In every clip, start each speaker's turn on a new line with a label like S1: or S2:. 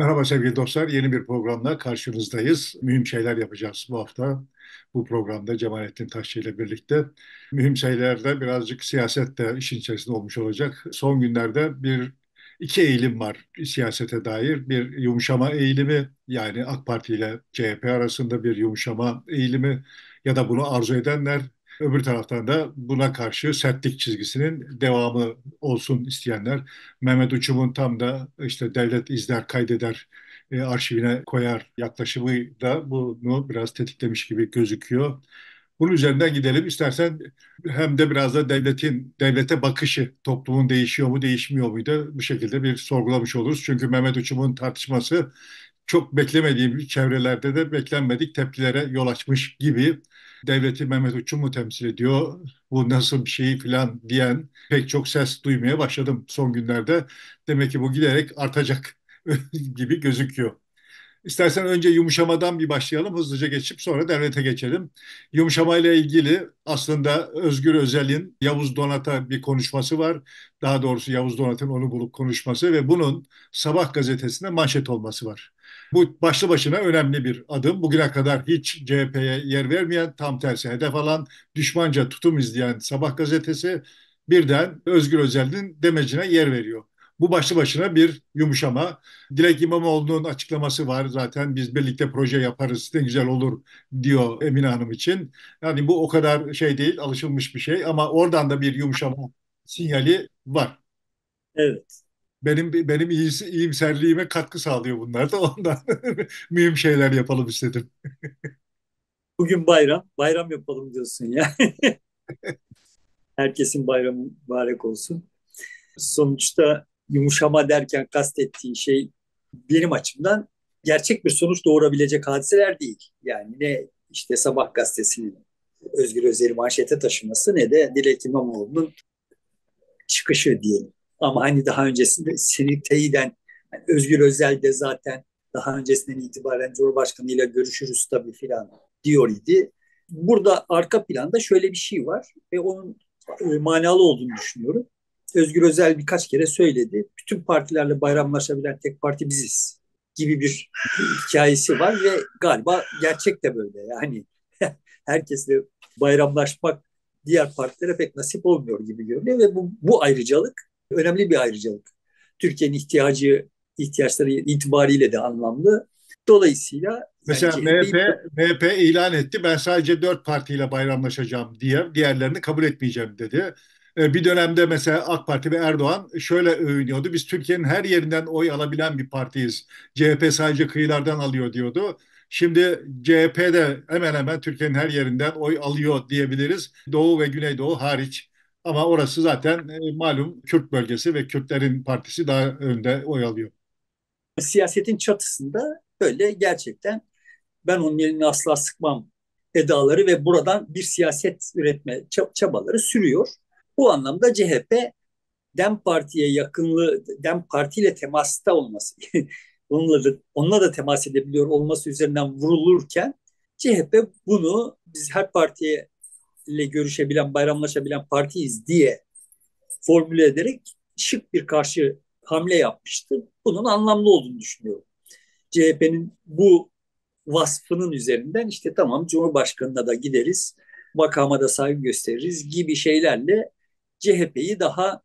S1: Merhaba sevgili dostlar. Yeni bir programla karşınızdayız. Mühim şeyler yapacağız bu hafta. Bu programda Cemalettin Taşçı ile birlikte. Mühim şeylerde birazcık siyaset de işin içerisinde olmuş olacak. Son günlerde bir iki eğilim var siyasete dair. Bir yumuşama eğilimi yani AK Parti ile CHP arasında bir yumuşama eğilimi ya da bunu arzu edenler Öbür taraftan da buna karşı sertlik çizgisinin devamı olsun isteyenler. Mehmet Uçum'un tam da işte devlet izler, kaydeder, e, arşivine koyar yaklaşımı da bunu biraz tetiklemiş gibi gözüküyor. Bunun üzerinden gidelim. İstersen hem de biraz da devletin, devlete bakışı, toplumun değişiyor mu, değişmiyor muydu? Bu şekilde bir sorgulamış oluruz. Çünkü Mehmet Uçum'un tartışması çok beklemediğim çevrelerde de beklenmedik tepkilere yol açmış gibi devleti Mehmet Uçum mu temsil ediyor, bu nasıl bir şey falan diyen pek çok ses duymaya başladım son günlerde. Demek ki bu giderek artacak gibi gözüküyor. İstersen önce yumuşamadan bir başlayalım, hızlıca geçip sonra devlete geçelim. Yumuşama ile ilgili aslında Özgür Özel'in Yavuz Donat'a bir konuşması var. Daha doğrusu Yavuz Donat'ın onu bulup konuşması ve bunun Sabah gazetesinde manşet olması var. Bu başlı başına önemli bir adım. Bugüne kadar hiç CHP'ye yer vermeyen, tam tersi hedef alan, düşmanca tutum izleyen Sabah gazetesi birden Özgür Özel'in demecine yer veriyor. Bu başlı başına bir yumuşama. Dilek İmamoğlu'nun açıklaması var zaten biz birlikte proje yaparız ne güzel olur diyor Emine Hanım için. Yani bu o kadar şey değil alışılmış bir şey ama oradan da bir yumuşama sinyali var.
S2: Evet.
S1: Benim benim iyisi, iyimserliğime katkı sağlıyor bunlar da ondan mühim şeyler yapalım istedim.
S2: Bugün bayram. Bayram yapalım diyorsun ya. Herkesin bayramı mübarek olsun. Sonuçta yumuşama derken kastettiğin şey benim açımdan gerçek bir sonuç doğurabilecek hadiseler değil. Yani ne işte Sabah gazetesinin Özgür Özel'i manşete taşıması ne de Dilek İmamoğlu'nun çıkışı diyelim. Ama hani daha öncesinde seni teyiden yani Özgür Özel de zaten daha öncesinden itibaren Cumhurbaşkanı ile görüşürüz tabii filan diyor idi. Burada arka planda şöyle bir şey var ve onun e, manalı olduğunu düşünüyorum. Özgür Özel birkaç kere söyledi. Bütün partilerle bayramlaşabilen tek parti biziz gibi bir hikayesi var ve galiba gerçek de böyle. Yani herkesle bayramlaşmak diğer partilere pek nasip olmuyor gibi görünüyor ve bu, bu ayrıcalık önemli bir ayrıcalık. Türkiye'nin ihtiyacı ihtiyaçları itibariyle de anlamlı. Dolayısıyla
S1: Mesela MHP, MHP ilan etti ben sadece dört partiyle bayramlaşacağım diye diğerlerini kabul etmeyeceğim dedi. E, bir dönemde mesela AK Parti ve Erdoğan şöyle övünüyordu. Biz Türkiye'nin her yerinden oy alabilen bir partiyiz. CHP sadece kıyılardan alıyor diyordu. Şimdi CHP de hemen hemen Türkiye'nin her yerinden oy alıyor diyebiliriz. Doğu ve Güneydoğu hariç. Ama orası zaten e, malum Kürt bölgesi ve Kürtlerin partisi daha önde oy alıyor.
S2: Siyasetin çatısında böyle gerçekten ben onun elini asla sıkmam edaları ve buradan bir siyaset üretme çabaları sürüyor. Bu anlamda CHP Dem Parti'ye yakınlığı, Dem Parti ile temasta olması, onunla da, onunla da temas edebiliyor olması üzerinden vurulurken CHP bunu biz her partiye ile görüşebilen, bayramlaşabilen partiyiz diye formüle ederek şık bir karşı hamle yapmıştı. Bunun anlamlı olduğunu düşünüyorum. CHP'nin bu vasfının üzerinden işte tamam Cumhurbaşkanı'na da gideriz, makama da saygı gösteririz gibi şeylerle CHP'yi daha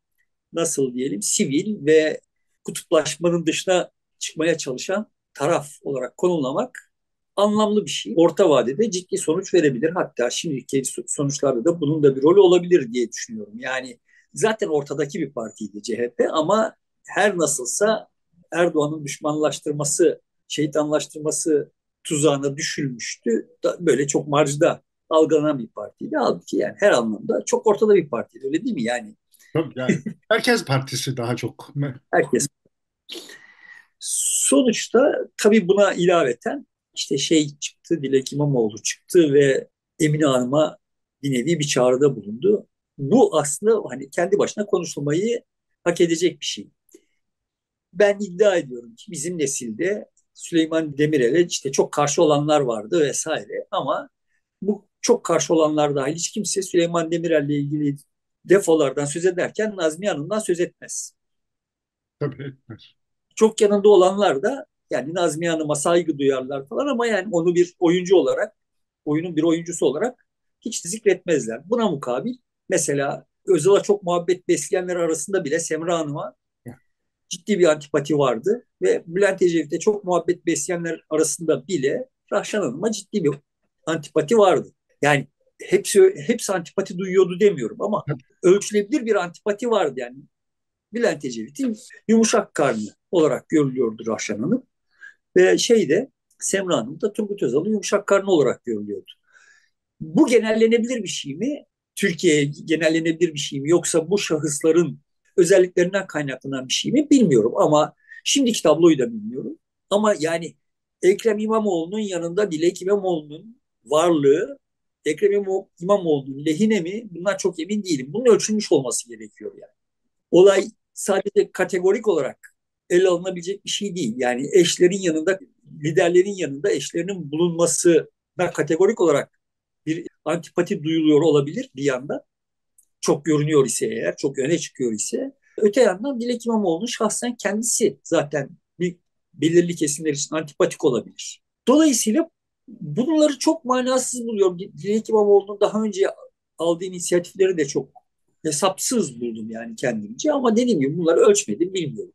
S2: nasıl diyelim sivil ve kutuplaşmanın dışına çıkmaya çalışan taraf olarak konumlamak anlamlı bir şey. Orta vadede ciddi sonuç verebilir. Hatta şimdiki sonuçlarda da bunun da bir rolü olabilir diye düşünüyorum. Yani zaten ortadaki bir partiydi CHP ama her nasılsa Erdoğan'ın düşmanlaştırması, şeytanlaştırması tuzağına düşülmüştü. Böyle çok marjda algılanan bir partiydi. Halbuki yani her anlamda çok ortada bir partiydi. Öyle değil mi yani?
S1: yani herkes partisi daha çok.
S2: herkes. Sonuçta tabii buna ilaveten işte şey çıktı, Dilek İmamoğlu çıktı ve Emine Hanım'a bir nevi bir çağrıda bulundu. Bu aslında hani kendi başına konuşulmayı hak edecek bir şey. Ben iddia ediyorum ki bizim nesilde Süleyman Demirel'e işte çok karşı olanlar vardı vesaire ama bu çok karşı olanlar dahil hiç kimse Süleyman Demirel'le ilgili defolardan söz ederken Nazmi Hanım'dan söz etmez.
S1: Tabii etmez.
S2: Çok yanında olanlar da Yani Nazmiye Hanım'a saygı duyarlar falan ama yani onu bir oyuncu olarak, oyunun bir oyuncusu olarak hiç zikretmezler. Buna mukabil mesela Özal'a çok muhabbet besleyenler arasında bile Semra Hanım'a ciddi bir antipati vardı ve Bülent Ecevit'e çok muhabbet besleyenler arasında bile Rahşan Hanım'a ciddi bir antipati vardı. Yani hepsi hepsi antipati duyuyordu demiyorum ama ölçülebilir bir antipati vardı yani. Bülent Ecevit'in yumuşak karnı olarak görülüyordu Rahşan Hanım. Ve şeyde Semra Hanım da Turgut Özal'ın yumuşak karnı olarak görülüyordu. Bu genellenebilir bir şey mi? Türkiye'ye genellenebilir bir şey mi? Yoksa bu şahısların özelliklerinden kaynaklanan bir şey mi? Bilmiyorum ama şimdiki tabloyu da bilmiyorum. Ama yani Ekrem İmamoğlu'nun yanında Dilek İmamoğlu'nun varlığı Ekrem İmamoğlu'nun lehine mi? Bundan çok emin değilim. Bunun ölçülmüş olması gerekiyor yani. Olay sadece kategorik olarak ele alınabilecek bir şey değil. Yani eşlerin yanında, liderlerin yanında eşlerinin bulunması da kategorik olarak bir antipati duyuluyor olabilir bir yanda. Çok görünüyor ise eğer, çok öne çıkıyor ise. Öte yandan Dilek İmamoğlu'nun şahsen kendisi zaten bir belirli kesimler için antipatik olabilir. Dolayısıyla bunları çok manasız buluyorum. Dilek İmamoğlu'nun daha önce aldığı inisiyatifleri de çok hesapsız buldum yani kendimce ama dediğim gibi bunları ölçmedim bilmiyorum.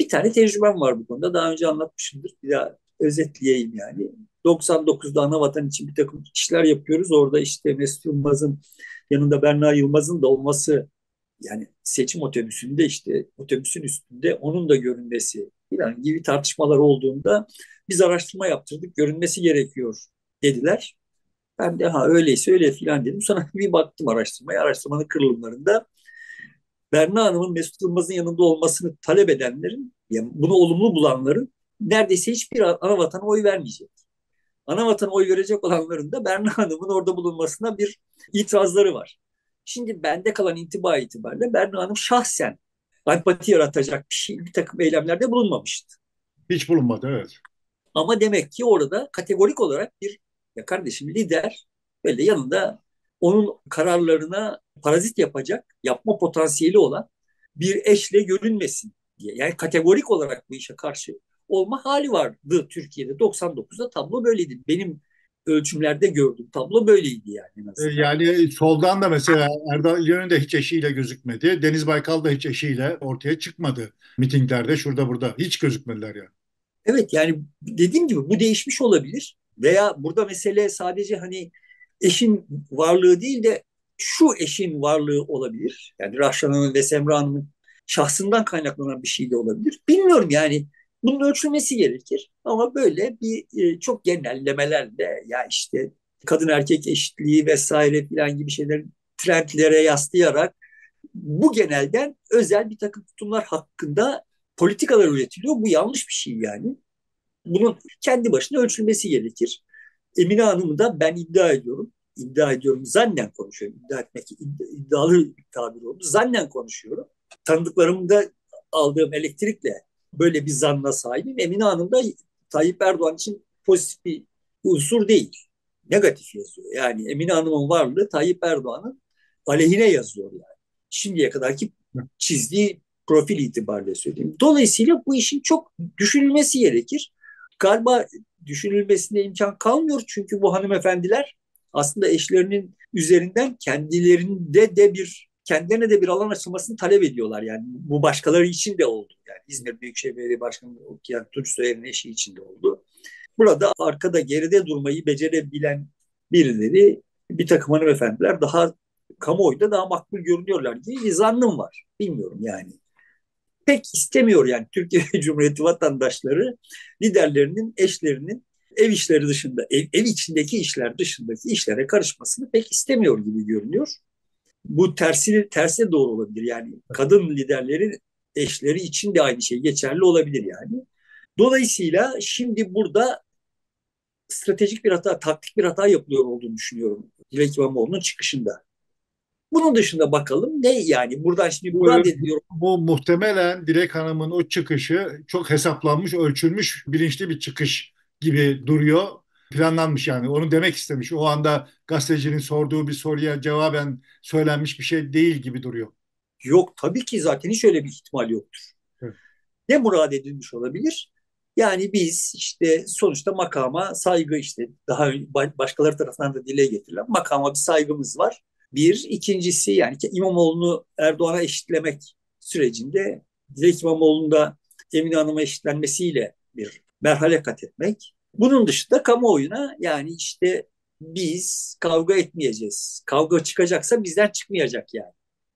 S2: Bir tane tecrübem var bu konuda. Daha önce anlatmışımdır. Bir daha özetleyeyim yani. 99'da ana vatan için bir takım işler yapıyoruz. Orada işte Mesut Yılmaz'ın yanında Berna Yılmaz'ın da olması yani seçim otobüsünde işte otobüsün üstünde onun da görünmesi falan gibi tartışmalar olduğunda biz araştırma yaptırdık. Görünmesi gerekiyor dediler. Ben de ha öyleyse öyle filan dedim. Sonra bir baktım araştırmaya. Araştırmanın kırılımlarında Berna Hanım'ın Mesut Yılmaz'ın yanında olmasını talep edenlerin, yani bunu olumlu bulanların neredeyse hiçbir ana vatana oy vermeyecek. Ana vatana oy verecek olanların da Berna Hanım'ın orada bulunmasına bir itirazları var. Şimdi bende kalan intiba itibariyle Berna Hanım şahsen empati yaratacak bir şey, bir takım eylemlerde bulunmamıştı.
S1: Hiç bulunmadı evet.
S2: Ama demek ki orada kategorik olarak bir ya kardeşim lider böyle yanında onun kararlarına parazit yapacak, yapma potansiyeli olan bir eşle görünmesin diye. Yani kategorik olarak bu işe karşı olma hali vardı Türkiye'de. 99'da tablo böyleydi. Benim ölçümlerde gördüğüm tablo böyleydi yani.
S1: Mesela. Yani soldan da mesela Erdal İnönü de hiç eşiyle gözükmedi. Deniz Baykal da hiç eşiyle ortaya çıkmadı mitinglerde şurada burada. Hiç gözükmediler yani.
S2: Evet yani dediğim gibi bu değişmiş olabilir. Veya burada mesele sadece hani eşin varlığı değil de şu eşin varlığı olabilir. Yani Rahşan Hanım ve Semra Hanım'ın şahsından kaynaklanan bir şey de olabilir. Bilmiyorum yani bunun ölçülmesi gerekir. Ama böyle bir e, çok genellemelerle ya işte kadın erkek eşitliği vesaire filan gibi şeyler trendlere yaslayarak bu genelden özel bir takım tutumlar hakkında politikalar üretiliyor. Bu yanlış bir şey yani. Bunun kendi başına ölçülmesi gerekir. Emine Hanım'ı da ben iddia ediyorum. İddia ediyorum. Zannen konuşuyorum. İddia etmek iddialı bir tabir oldu. Zannen konuşuyorum. Tanıdıklarımda aldığım elektrikle böyle bir zanna sahibim. Emine Hanım da Tayyip Erdoğan için pozitif bir unsur değil. Negatif yazıyor. Yani Emine Hanım'ın varlığı Tayyip Erdoğan'ın aleyhine yazıyor yani. Şimdiye kadarki çizdiği profil itibariyle söyleyeyim. Dolayısıyla bu işin çok düşünülmesi gerekir. Galiba düşünülmesine imkan kalmıyor çünkü bu hanımefendiler aslında eşlerinin üzerinden kendilerinde de bir kendilerine de bir alan açılmasını talep ediyorlar. Yani bu başkaları için de oldu. Yani İzmir Büyükşehir Belediye Başkanı yani Tunç Soyer'in eşi için de oldu. Burada arkada geride durmayı becerebilen birileri bir takım hanımefendiler daha kamuoyunda daha makbul görünüyorlar diye bir zannım var. Bilmiyorum yani pek istemiyor yani Türkiye Cumhuriyeti vatandaşları liderlerinin, eşlerinin ev işleri dışında, ev, ev içindeki işler dışındaki işlere karışmasını pek istemiyor gibi görünüyor. Bu tersine, tersine doğru olabilir. Yani kadın liderlerin eşleri için de aynı şey geçerli olabilir yani. Dolayısıyla şimdi burada stratejik bir hata, taktik bir hata yapılıyor olduğunu düşünüyorum Dilek İmamoğlu'nun çıkışında. Bunun dışında bakalım ne yani buradan şimdi murad ediyorum.
S1: Bu muhtemelen Dilek Hanım'ın o çıkışı çok hesaplanmış, ölçülmüş, bilinçli bir çıkış gibi duruyor. Planlanmış yani. Onu demek istemiş. O anda gazetecinin sorduğu bir soruya cevaben söylenmiş bir şey değil gibi duruyor.
S2: Yok tabii ki zaten hiç öyle bir ihtimal yoktur. Evet. Ne murad edilmiş olabilir? Yani biz işte sonuçta makama saygı işte daha başkaları tarafından da dile getirilen makama bir saygımız var. Bir. ikincisi yani İmamoğlu'nu Erdoğan'a eşitlemek sürecinde Dilek İmamoğlu'nun da Emine Hanım'a eşitlenmesiyle bir merhale kat etmek. Bunun dışında kamuoyuna yani işte biz kavga etmeyeceğiz. Kavga çıkacaksa bizden çıkmayacak yani.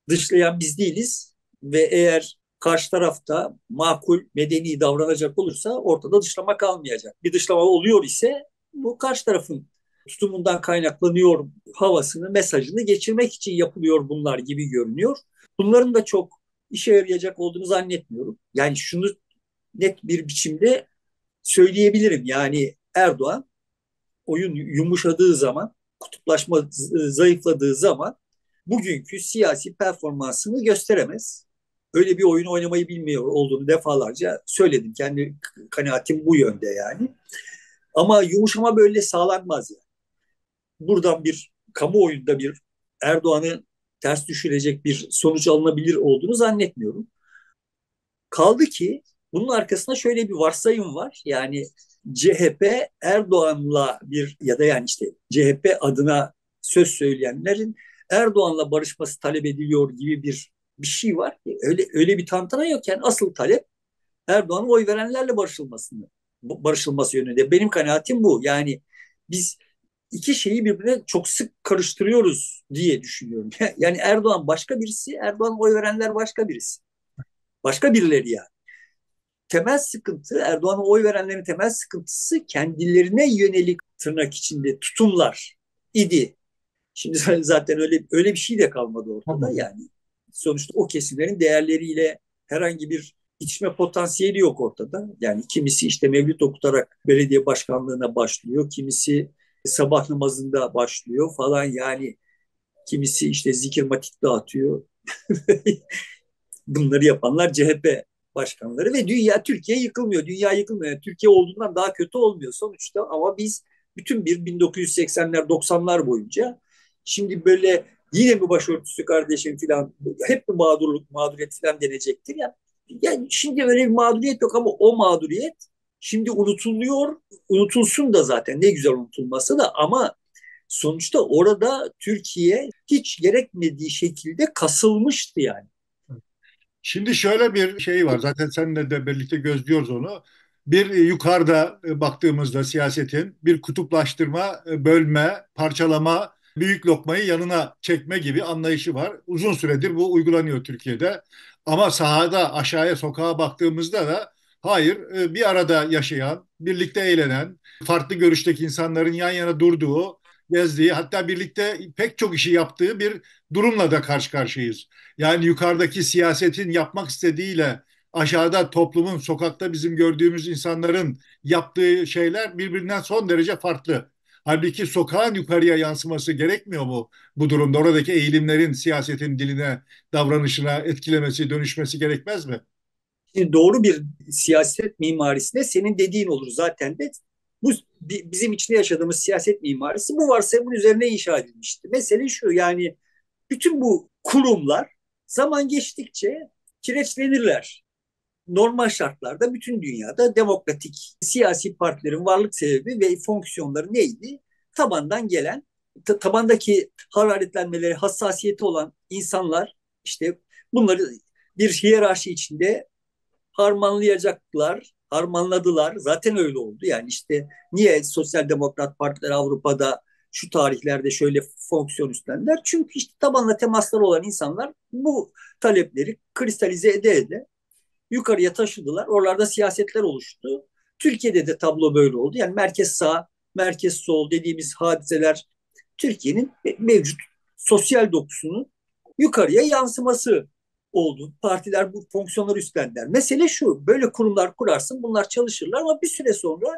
S2: Dışlayan biz değiliz ve eğer karşı tarafta makul, medeni davranacak olursa ortada dışlama kalmayacak. Bir dışlama oluyor ise bu karşı tarafın tutumundan kaynaklanıyor havasını, mesajını geçirmek için yapılıyor bunlar gibi görünüyor. Bunların da çok işe yarayacak olduğunu zannetmiyorum. Yani şunu net bir biçimde söyleyebilirim. Yani Erdoğan oyun yumuşadığı zaman, kutuplaşma zayıfladığı zaman bugünkü siyasi performansını gösteremez. Öyle bir oyun oynamayı bilmiyor olduğunu defalarca söyledim. Kendi kanaatim bu yönde yani. Ama yumuşama böyle sağlanmaz yani. Buradan bir kamuoyunda bir Erdoğan'ı ters düşürecek bir sonuç alınabilir olduğunu zannetmiyorum. Kaldı ki bunun arkasında şöyle bir varsayım var. Yani CHP Erdoğan'la bir ya da yani işte CHP adına söz söyleyenlerin Erdoğan'la barışması talep ediliyor gibi bir bir şey var. Öyle öyle bir tantana yok yani asıl talep Erdoğan'a oy verenlerle barışılmasını barışılması yönünde. Benim kanaatim bu. Yani biz iki şeyi birbirine çok sık karıştırıyoruz diye düşünüyorum. Yani Erdoğan başka birisi, Erdoğan oy verenler başka birisi. Başka birileri yani. Temel sıkıntı, Erdoğan'a oy verenlerin temel sıkıntısı kendilerine yönelik tırnak içinde tutumlar idi. Şimdi zaten öyle öyle bir şey de kalmadı ortada yani. Sonuçta o kesimlerin değerleriyle herhangi bir içme potansiyeli yok ortada. Yani kimisi işte mevlüt okutarak belediye başkanlığına başlıyor, kimisi sabah namazında başlıyor falan yani kimisi işte zikir matik dağıtıyor. Bunları yapanlar CHP başkanları ve dünya Türkiye yıkılmıyor. Dünya yıkılmıyor. Yani Türkiye olduğundan daha kötü olmuyor sonuçta ama biz bütün bir 1980'ler 90'lar boyunca şimdi böyle yine mi başörtüsü kardeşim filan hep mi mağdurluk mağduriyet filan denecektir ya. Yani şimdi öyle bir mağduriyet yok ama o mağduriyet Şimdi unutuluyor, unutulsun da zaten ne güzel unutulması da ama sonuçta orada Türkiye hiç gerekmediği şekilde kasılmıştı yani.
S1: Şimdi şöyle bir şey var zaten seninle de birlikte gözlüyoruz onu. Bir yukarıda baktığımızda siyasetin bir kutuplaştırma, bölme, parçalama, büyük lokmayı yanına çekme gibi anlayışı var. Uzun süredir bu uygulanıyor Türkiye'de. Ama sahada aşağıya sokağa baktığımızda da Hayır, e, bir arada yaşayan, birlikte eğlenen, farklı görüşteki insanların yan yana durduğu, gezdiği, hatta birlikte pek çok işi yaptığı bir durumla da karşı karşıyayız. Yani yukarıdaki siyasetin yapmak istediğiyle aşağıda toplumun, sokakta bizim gördüğümüz insanların yaptığı şeyler birbirinden son derece farklı. Halbuki sokağın yukarıya yansıması gerekmiyor mu bu durumda? Oradaki eğilimlerin siyasetin diline, davranışına etkilemesi, dönüşmesi gerekmez mi?
S2: doğru bir siyaset mimarisine senin dediğin olur zaten de bu bizim içinde yaşadığımız siyaset mimarisi bu varsayımın üzerine inşa edilmişti. Mesele şu yani bütün bu kurumlar zaman geçtikçe kireçlenirler. Normal şartlarda bütün dünyada demokratik siyasi partilerin varlık sebebi ve fonksiyonları neydi? Tabandan gelen, tabandaki hararetlenmeleri, hassasiyeti olan insanlar işte bunları bir hiyerarşi içinde harmanlayacaklar, harmanladılar. Zaten öyle oldu. Yani işte niye sosyal demokrat partiler Avrupa'da şu tarihlerde şöyle fonksiyon üstlendiler? Çünkü işte tabanla temasları olan insanlar bu talepleri kristalize ede ede yukarıya taşıdılar. Oralarda siyasetler oluştu. Türkiye'de de tablo böyle oldu. Yani merkez sağ, merkez sol dediğimiz hadiseler Türkiye'nin mevcut sosyal dokusunun yukarıya yansıması oldu. Partiler bu fonksiyonları üstlendiler. Mesele şu, böyle kurumlar kurarsın, bunlar çalışırlar ama bir süre sonra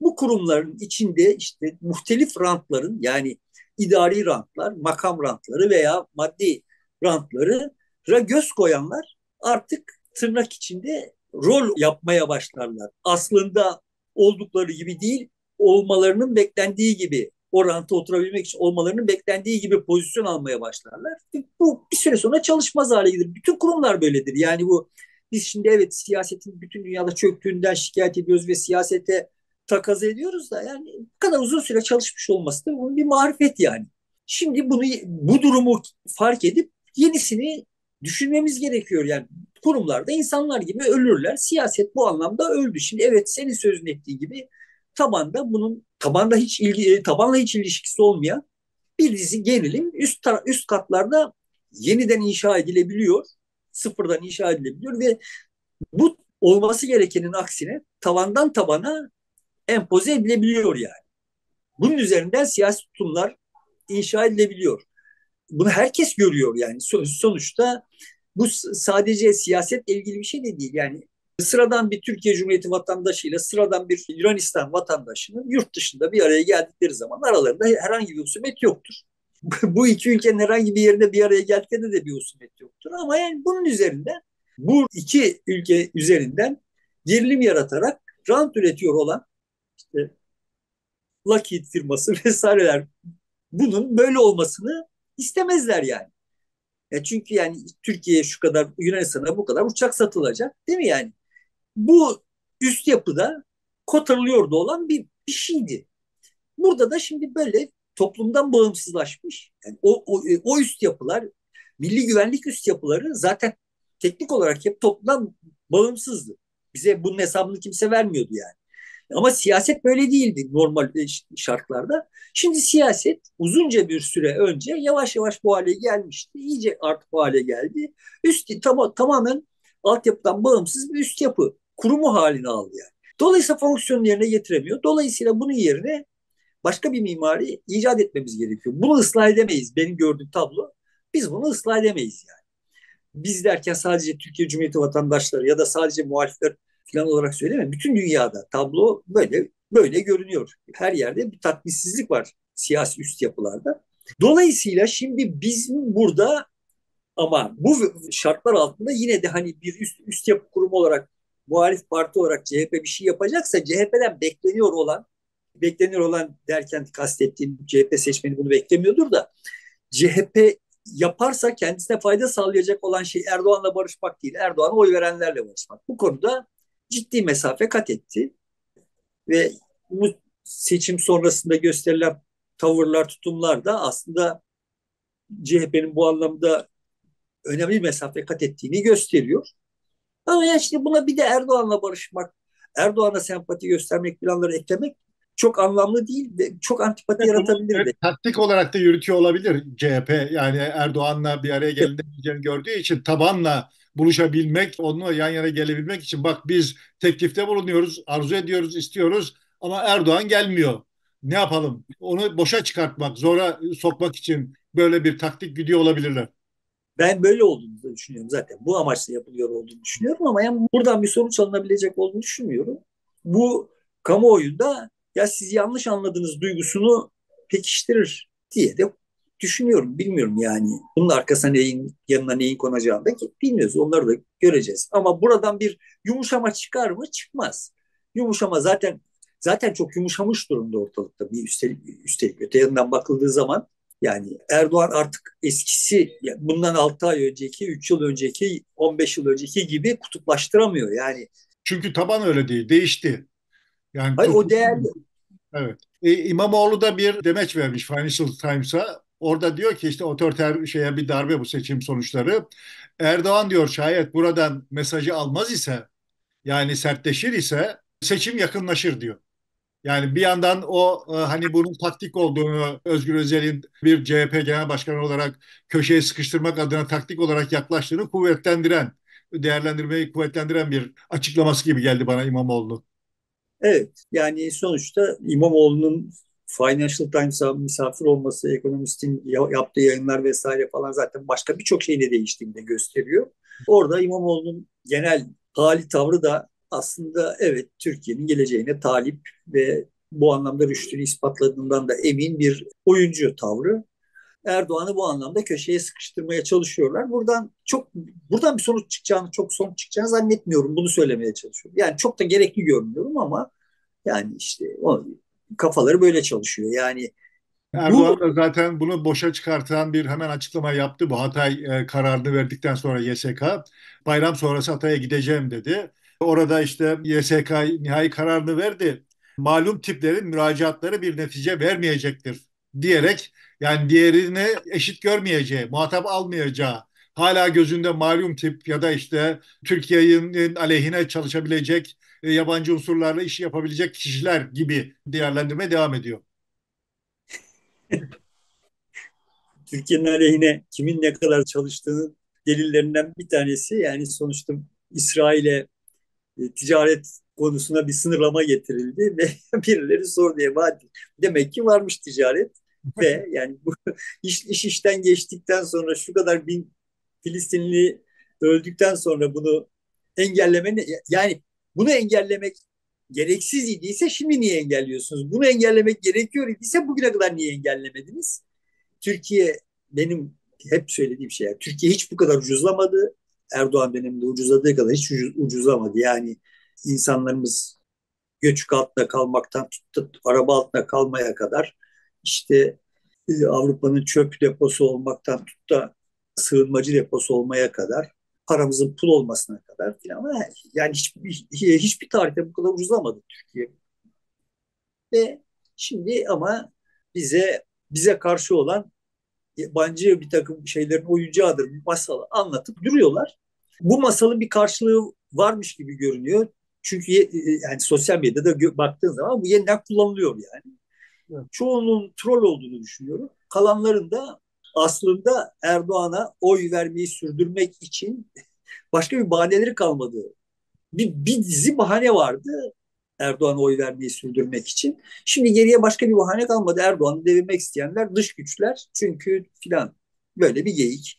S2: bu kurumların içinde işte muhtelif rantların yani idari rantlar, makam rantları veya maddi rantları göz koyanlar artık tırnak içinde rol yapmaya başlarlar. Aslında oldukları gibi değil, olmalarının beklendiği gibi oranta oturabilmek için olmalarının beklendiği gibi pozisyon almaya başlarlar. Bu bir süre sonra çalışmaz hale gelir. Bütün kurumlar böyledir. Yani bu Biz şimdi evet siyasetin bütün dünyada çöktüğünden şikayet ediyoruz ve siyasete takaz ediyoruz da yani bu kadar uzun süre çalışmış olması da bunun bir marifet yani. Şimdi bunu bu durumu fark edip yenisini düşünmemiz gerekiyor. Yani kurumlarda insanlar gibi ölürler. Siyaset bu anlamda öldü. Şimdi evet senin sözün ettiği gibi tabanda bunun tabanda hiç ilgi tabanla hiç ilişkisi olmayan bir dizi gerilim üst üst katlarda yeniden inşa edilebiliyor. Sıfırdan inşa edilebiliyor ve bu olması gerekenin aksine tavandan tabana empoze edilebiliyor yani. Bunun üzerinden siyasi tutumlar inşa edilebiliyor. Bunu herkes görüyor yani. Sonuçta bu sadece siyasetle ilgili bir şey de değil. Yani sıradan bir Türkiye Cumhuriyeti vatandaşıyla sıradan bir Yunanistan vatandaşının yurt dışında bir araya geldikleri zaman aralarında herhangi bir husumet yoktur. bu iki ülkenin herhangi bir yerinde bir araya geldiklerinde de bir husumet yoktur. Ama yani bunun üzerinden bu iki ülke üzerinden gerilim yaratarak rant üretiyor olan işte Lockheed firması vesaireler bunun böyle olmasını istemezler yani. Ya çünkü yani Türkiye'ye şu kadar Yunanistan'a bu kadar uçak satılacak değil mi yani? Bu üst yapıda kotarılıyordu olan bir, bir şeydi. Burada da şimdi böyle toplumdan bağımsızlaşmış. Yani o, o, o üst yapılar, milli güvenlik üst yapıları zaten teknik olarak hep toplumdan bağımsızdı. Bize bunun hesabını kimse vermiyordu yani. Ama siyaset böyle değildi normal şartlarda. Şimdi siyaset uzunca bir süre önce yavaş yavaş bu hale gelmişti. İyice artık bu hale geldi. Üst tam, tamamen altyapıdan bağımsız bir üst yapı kurumu halini aldı yani. Dolayısıyla fonksiyonu yerine getiremiyor. Dolayısıyla bunun yerine başka bir mimari icat etmemiz gerekiyor. Bunu ıslah edemeyiz. Benim gördüğüm tablo. Biz bunu ıslah edemeyiz yani. Biz derken sadece Türkiye Cumhuriyeti vatandaşları ya da sadece muhalifler falan olarak söyleme. Bütün dünyada tablo böyle böyle görünüyor. Her yerde bir tatminsizlik var siyasi üst yapılarda. Dolayısıyla şimdi bizim burada ama bu şartlar altında yine de hani bir üst, üst yapı kurumu olarak muhalif parti olarak CHP bir şey yapacaksa CHP'den bekleniyor olan bekleniyor olan derken kastettiğim CHP seçmeni bunu beklemiyordur da CHP yaparsa kendisine fayda sağlayacak olan şey Erdoğan'la barışmak değil. Erdoğan'a oy verenlerle barışmak. Bu konuda ciddi mesafe kat etti. Ve bu seçim sonrasında gösterilen tavırlar, tutumlar da aslında CHP'nin bu anlamda önemli mesafe kat ettiğini gösteriyor. Ama yani şimdi buna bir de Erdoğan'la barışmak, Erdoğan'a sempati göstermek planları eklemek çok anlamlı değil de çok antipati yaratabilir de.
S1: Taktik olarak da yürütüyor olabilir CHP. Yani Erdoğan'la bir araya gelinmeyeceğini gördüğü için tabanla buluşabilmek, onunla yan yana gelebilmek için bak biz teklifte bulunuyoruz, arzu ediyoruz, istiyoruz ama Erdoğan gelmiyor. Ne yapalım? Onu boşa çıkartmak, zora sokmak için böyle bir taktik gidiyor olabilirler.
S2: Ben böyle olduğunu da düşünüyorum zaten. Bu amaçla yapılıyor olduğunu düşünüyorum ama yani buradan bir sonuç alınabilecek olduğunu düşünmüyorum. Bu kamuoyunda ya siz yanlış anladığınız duygusunu pekiştirir diye de düşünüyorum. Bilmiyorum yani. Bunun arkasına neyin, yanına neyin konacağını da bilmiyoruz. Onları da göreceğiz. Ama buradan bir yumuşama çıkar mı? Çıkmaz. Yumuşama zaten zaten çok yumuşamış durumda ortalıkta. Bir üstelik, üstelik öte yanından bakıldığı zaman yani Erdoğan artık eskisi bundan 6 ay önceki, 3 yıl önceki, 15 yıl önceki gibi kutuplaştıramıyor. Yani
S1: çünkü taban öyle değil, değişti.
S2: Yani Hayır, o değerli.
S1: Evet. E, İmamoğlu da bir demeç vermiş Financial Times'a. Orada diyor ki işte otoriter şeye bir darbe bu seçim sonuçları. Erdoğan diyor şayet buradan mesajı almaz ise yani sertleşir ise seçim yakınlaşır diyor. Yani bir yandan o e, hani bunun taktik olduğunu Özgür Özel'in bir CHP Genel Başkanı olarak köşeye sıkıştırmak adına taktik olarak yaklaştığını kuvvetlendiren, değerlendirmeyi kuvvetlendiren bir açıklaması gibi geldi bana İmamoğlu'nun.
S2: Evet yani sonuçta İmamoğlu'nun Financial Times'a misafir olması, ekonomistin yaptığı yayınlar vesaire falan zaten başka birçok şeyin de değiştiğini de gösteriyor. Orada İmamoğlu'nun genel hali tavrı da aslında evet Türkiye'nin geleceğine talip ve bu anlamda rüştünü ispatladığından da emin bir oyuncu tavrı. Erdoğan'ı bu anlamda köşeye sıkıştırmaya çalışıyorlar. Buradan çok buradan bir sonuç çıkacağını, çok sonuç çıkacağını zannetmiyorum. Bunu söylemeye çalışıyorum. Yani çok da gerekli görmüyorum ama yani işte o kafaları böyle çalışıyor. Yani
S1: Erdoğan da zaten bunu boşa çıkartan bir hemen açıklama yaptı. Bu Hatay e, kararını verdikten sonra YSK bayram sonrası Hatay'a gideceğim dedi. Orada işte YSK nihai kararını verdi. Malum tiplerin müracaatları bir netice vermeyecektir diyerek yani diğerini eşit görmeyeceği, muhatap almayacağı hala gözünde malum tip ya da işte Türkiye'nin aleyhine çalışabilecek e, yabancı unsurlarla iş yapabilecek kişiler gibi değerlendirme devam ediyor.
S2: Türkiye'nin aleyhine kimin ne kadar çalıştığının delillerinden bir tanesi yani sonuçta İsrail'e e, ticaret konusuna bir sınırlama getirildi ve birileri sor diye demek ki varmış ticaret ve yani bu iş, iş işten geçtikten sonra şu kadar bin Filistinli öldükten sonra bunu engelleme yani bunu engellemek gereksiz idiyse şimdi niye engelliyorsunuz? Bunu engellemek gerekiyor idiyse bugüne kadar niye engellemediniz? Türkiye benim hep söylediğim şey. Türkiye hiç bu kadar ucuzlamadı. Erdoğan döneminde ucuzladığı kadar hiç ucuzlamadı. Yani insanlarımız göçük altında kalmaktan tuttu araba altında kalmaya kadar işte e, Avrupa'nın çöp deposu olmaktan tut sığınmacı deposu olmaya kadar paramızın pul olmasına kadar filan yani hiçbir, hiçbir tarihte bu kadar ucuzlamadı Türkiye. Ve şimdi ama bize bize karşı olan yabancı bir takım şeylerin oyuncağıdır bu masalı anlatıp duruyorlar. Bu masalın bir karşılığı varmış gibi görünüyor. Çünkü yani sosyal medyada baktığın zaman bu yeniden kullanılıyor yani. Evet. Çoğunun troll olduğunu düşünüyorum. Kalanların da aslında Erdoğan'a oy vermeyi sürdürmek için başka bir bahaneleri kalmadı. Bir, bir dizi bahane vardı Erdoğan'a oy vermeyi sürdürmek için. Şimdi geriye başka bir bahane kalmadı. Erdoğan'ı devirmek isteyenler dış güçler çünkü filan böyle bir geyik.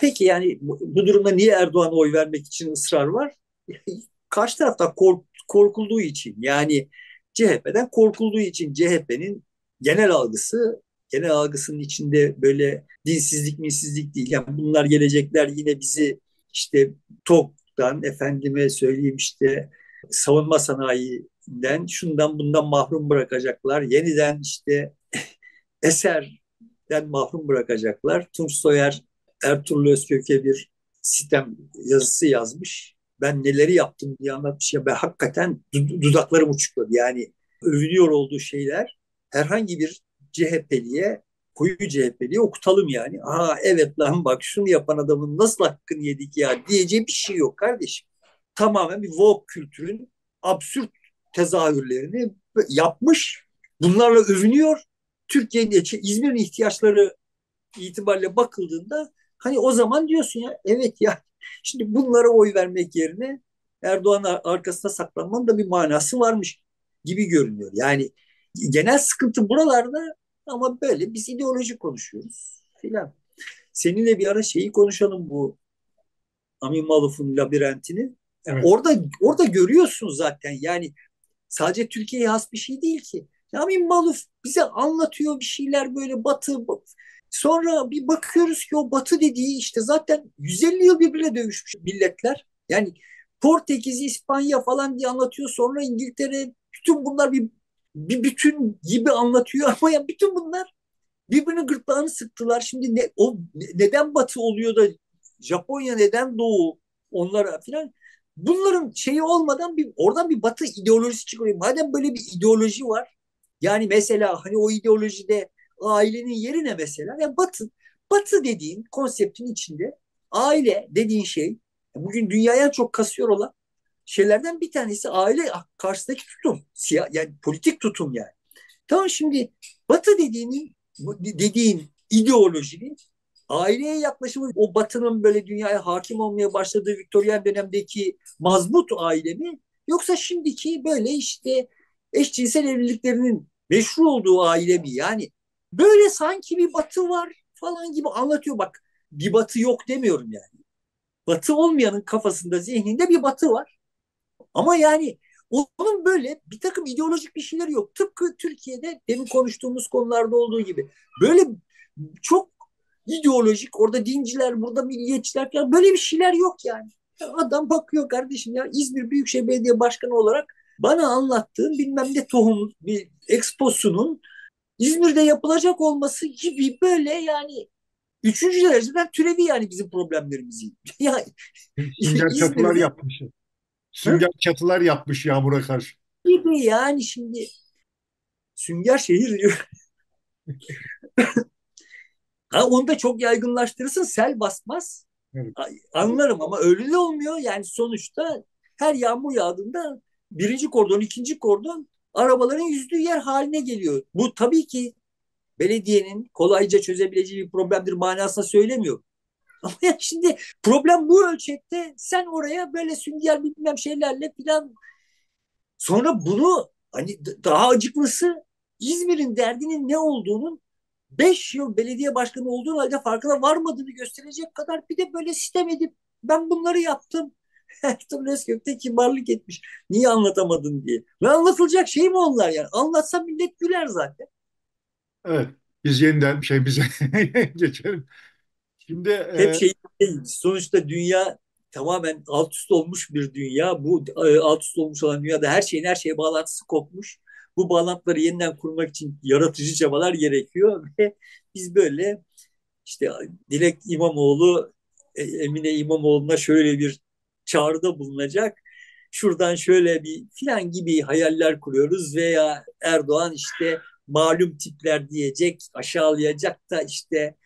S2: Peki yani bu, bu durumda niye Erdoğan'a oy vermek için ısrar var? Karşı taraftan kork, korkulduğu için yani CHP'den korkulduğu için CHP'nin genel algısı genel algısının içinde böyle dinsizlik, minsizlik değil. Yani bunlar gelecekler yine bizi işte TOK'tan efendime söyleyeyim işte savunma sanayinden şundan bundan mahrum bırakacaklar. Yeniden işte eserden mahrum bırakacaklar. Tunç Soyer Ertuğrul Özkök'e bir sistem yazısı yazmış. Ben neleri yaptım diye anlatmış ya ben hakikaten dudaklarım uçukladı. Yani övünüyor olduğu şeyler herhangi bir CHP'liye koyu CHP'liye okutalım yani. Aa evet lan bak şunu yapan adamın nasıl hakkını yedik ya diyeceği bir şey yok kardeşim. Tamamen bir woke kültürün absürt tezahürlerini yapmış. Bunlarla övünüyor. Türkiye'nin, İzmir'in ihtiyaçları itibariyle bakıldığında hani o zaman diyorsun ya evet ya şimdi bunlara oy vermek yerine Erdoğan arkasına saklanmanın da bir manası varmış gibi görünüyor. Yani genel sıkıntı buralarda ama böyle biz ideoloji konuşuyoruz filan. Seninle bir ara şeyi konuşalım bu Amin Maluf'un labirentini. Evet. Orada orada görüyorsun zaten yani sadece Türkiye'ye has bir şey değil ki. Amin Maluf bize anlatıyor bir şeyler böyle batı, Sonra bir bakıyoruz ki o batı dediği işte zaten 150 yıl birbirine dövüşmüş milletler. Yani Portekiz, İspanya falan diye anlatıyor. Sonra İngiltere bütün bunlar bir bir bütün gibi anlatıyor ama ya bütün bunlar birbirinin gırtlağını sıktılar. Şimdi ne, o neden batı oluyor da Japonya neden doğu onlara filan bunların şeyi olmadan bir oradan bir batı ideolojisi çıkıyor. Madem böyle bir ideoloji var yani mesela hani o ideolojide ailenin yeri ne mesela? Yani batı batı dediğin konseptin içinde aile dediğin şey bugün dünyaya çok kasıyor olan şeylerden bir tanesi aile karşısındaki tutum. Siyah, yani politik tutum yani. Tamam şimdi Batı dediğinin dediğin ideolojinin aileye yaklaşımı o Batı'nın böyle dünyaya hakim olmaya başladığı Viktoryen dönemdeki mazbut aile mi? Yoksa şimdiki böyle işte eşcinsel evliliklerinin meşru olduğu aile mi? Yani böyle sanki bir batı var falan gibi anlatıyor. Bak bir batı yok demiyorum yani. Batı olmayanın kafasında, zihninde bir batı var. Ama yani onun böyle bir takım ideolojik bir şeyler yok. Tıpkı Türkiye'de demin konuştuğumuz konularda olduğu gibi. Böyle çok ideolojik orada dinciler burada milliyetçiler falan böyle bir şeyler yok yani. Adam bakıyor kardeşim ya İzmir Büyükşehir Belediye Başkanı olarak bana anlattığın bilmem ne tohum bir eksposunun İzmir'de yapılacak olması gibi böyle yani üçüncü dereceden türevi yani bizim problemlerimizin.
S1: yani, Sünger çatılar yapmış. Sünger Hı? çatılar yapmış yağmura karşı.
S2: Gibi yani şimdi sünger şehir diyor. ha, onu da çok yaygınlaştırırsın sel basmaz. Evet. Anlarım ama öyle de olmuyor. Yani sonuçta her yağmur yağdığında birinci kordon, ikinci kordon arabaların yüzdüğü yer haline geliyor. Bu tabii ki belediyenin kolayca çözebileceği bir problemdir manasında söylemiyor. Ama yani şimdi problem bu ölçekte sen oraya böyle sünger bilmem şeylerle filan sonra bunu hani daha acıklısı İzmir'in derdinin ne olduğunun 5 yıl belediye başkanı olduğu halde farkına varmadığını gösterecek kadar bir de böyle sistem edip ben bunları yaptım. Ertuğrul Özkök'te kibarlık etmiş. Niye anlatamadın diye. Ve anlatılacak şey mi onlar yani? Anlatsa millet güler zaten.
S1: Evet. Biz yeniden şey bize geçelim.
S2: Şimdi hep e... şey sonuçta dünya tamamen alt üst olmuş bir dünya. Bu e, alt üst olmuş olan dünyada her şeyin her şeye bağlantısı kopmuş. Bu bağlantıları yeniden kurmak için yaratıcı çabalar gerekiyor ve biz böyle işte Dilek İmamoğlu e, Emine İmamoğlu'na şöyle bir çağrıda bulunacak. Şuradan şöyle bir filan gibi hayaller kuruyoruz veya Erdoğan işte malum tipler diyecek, aşağılayacak da işte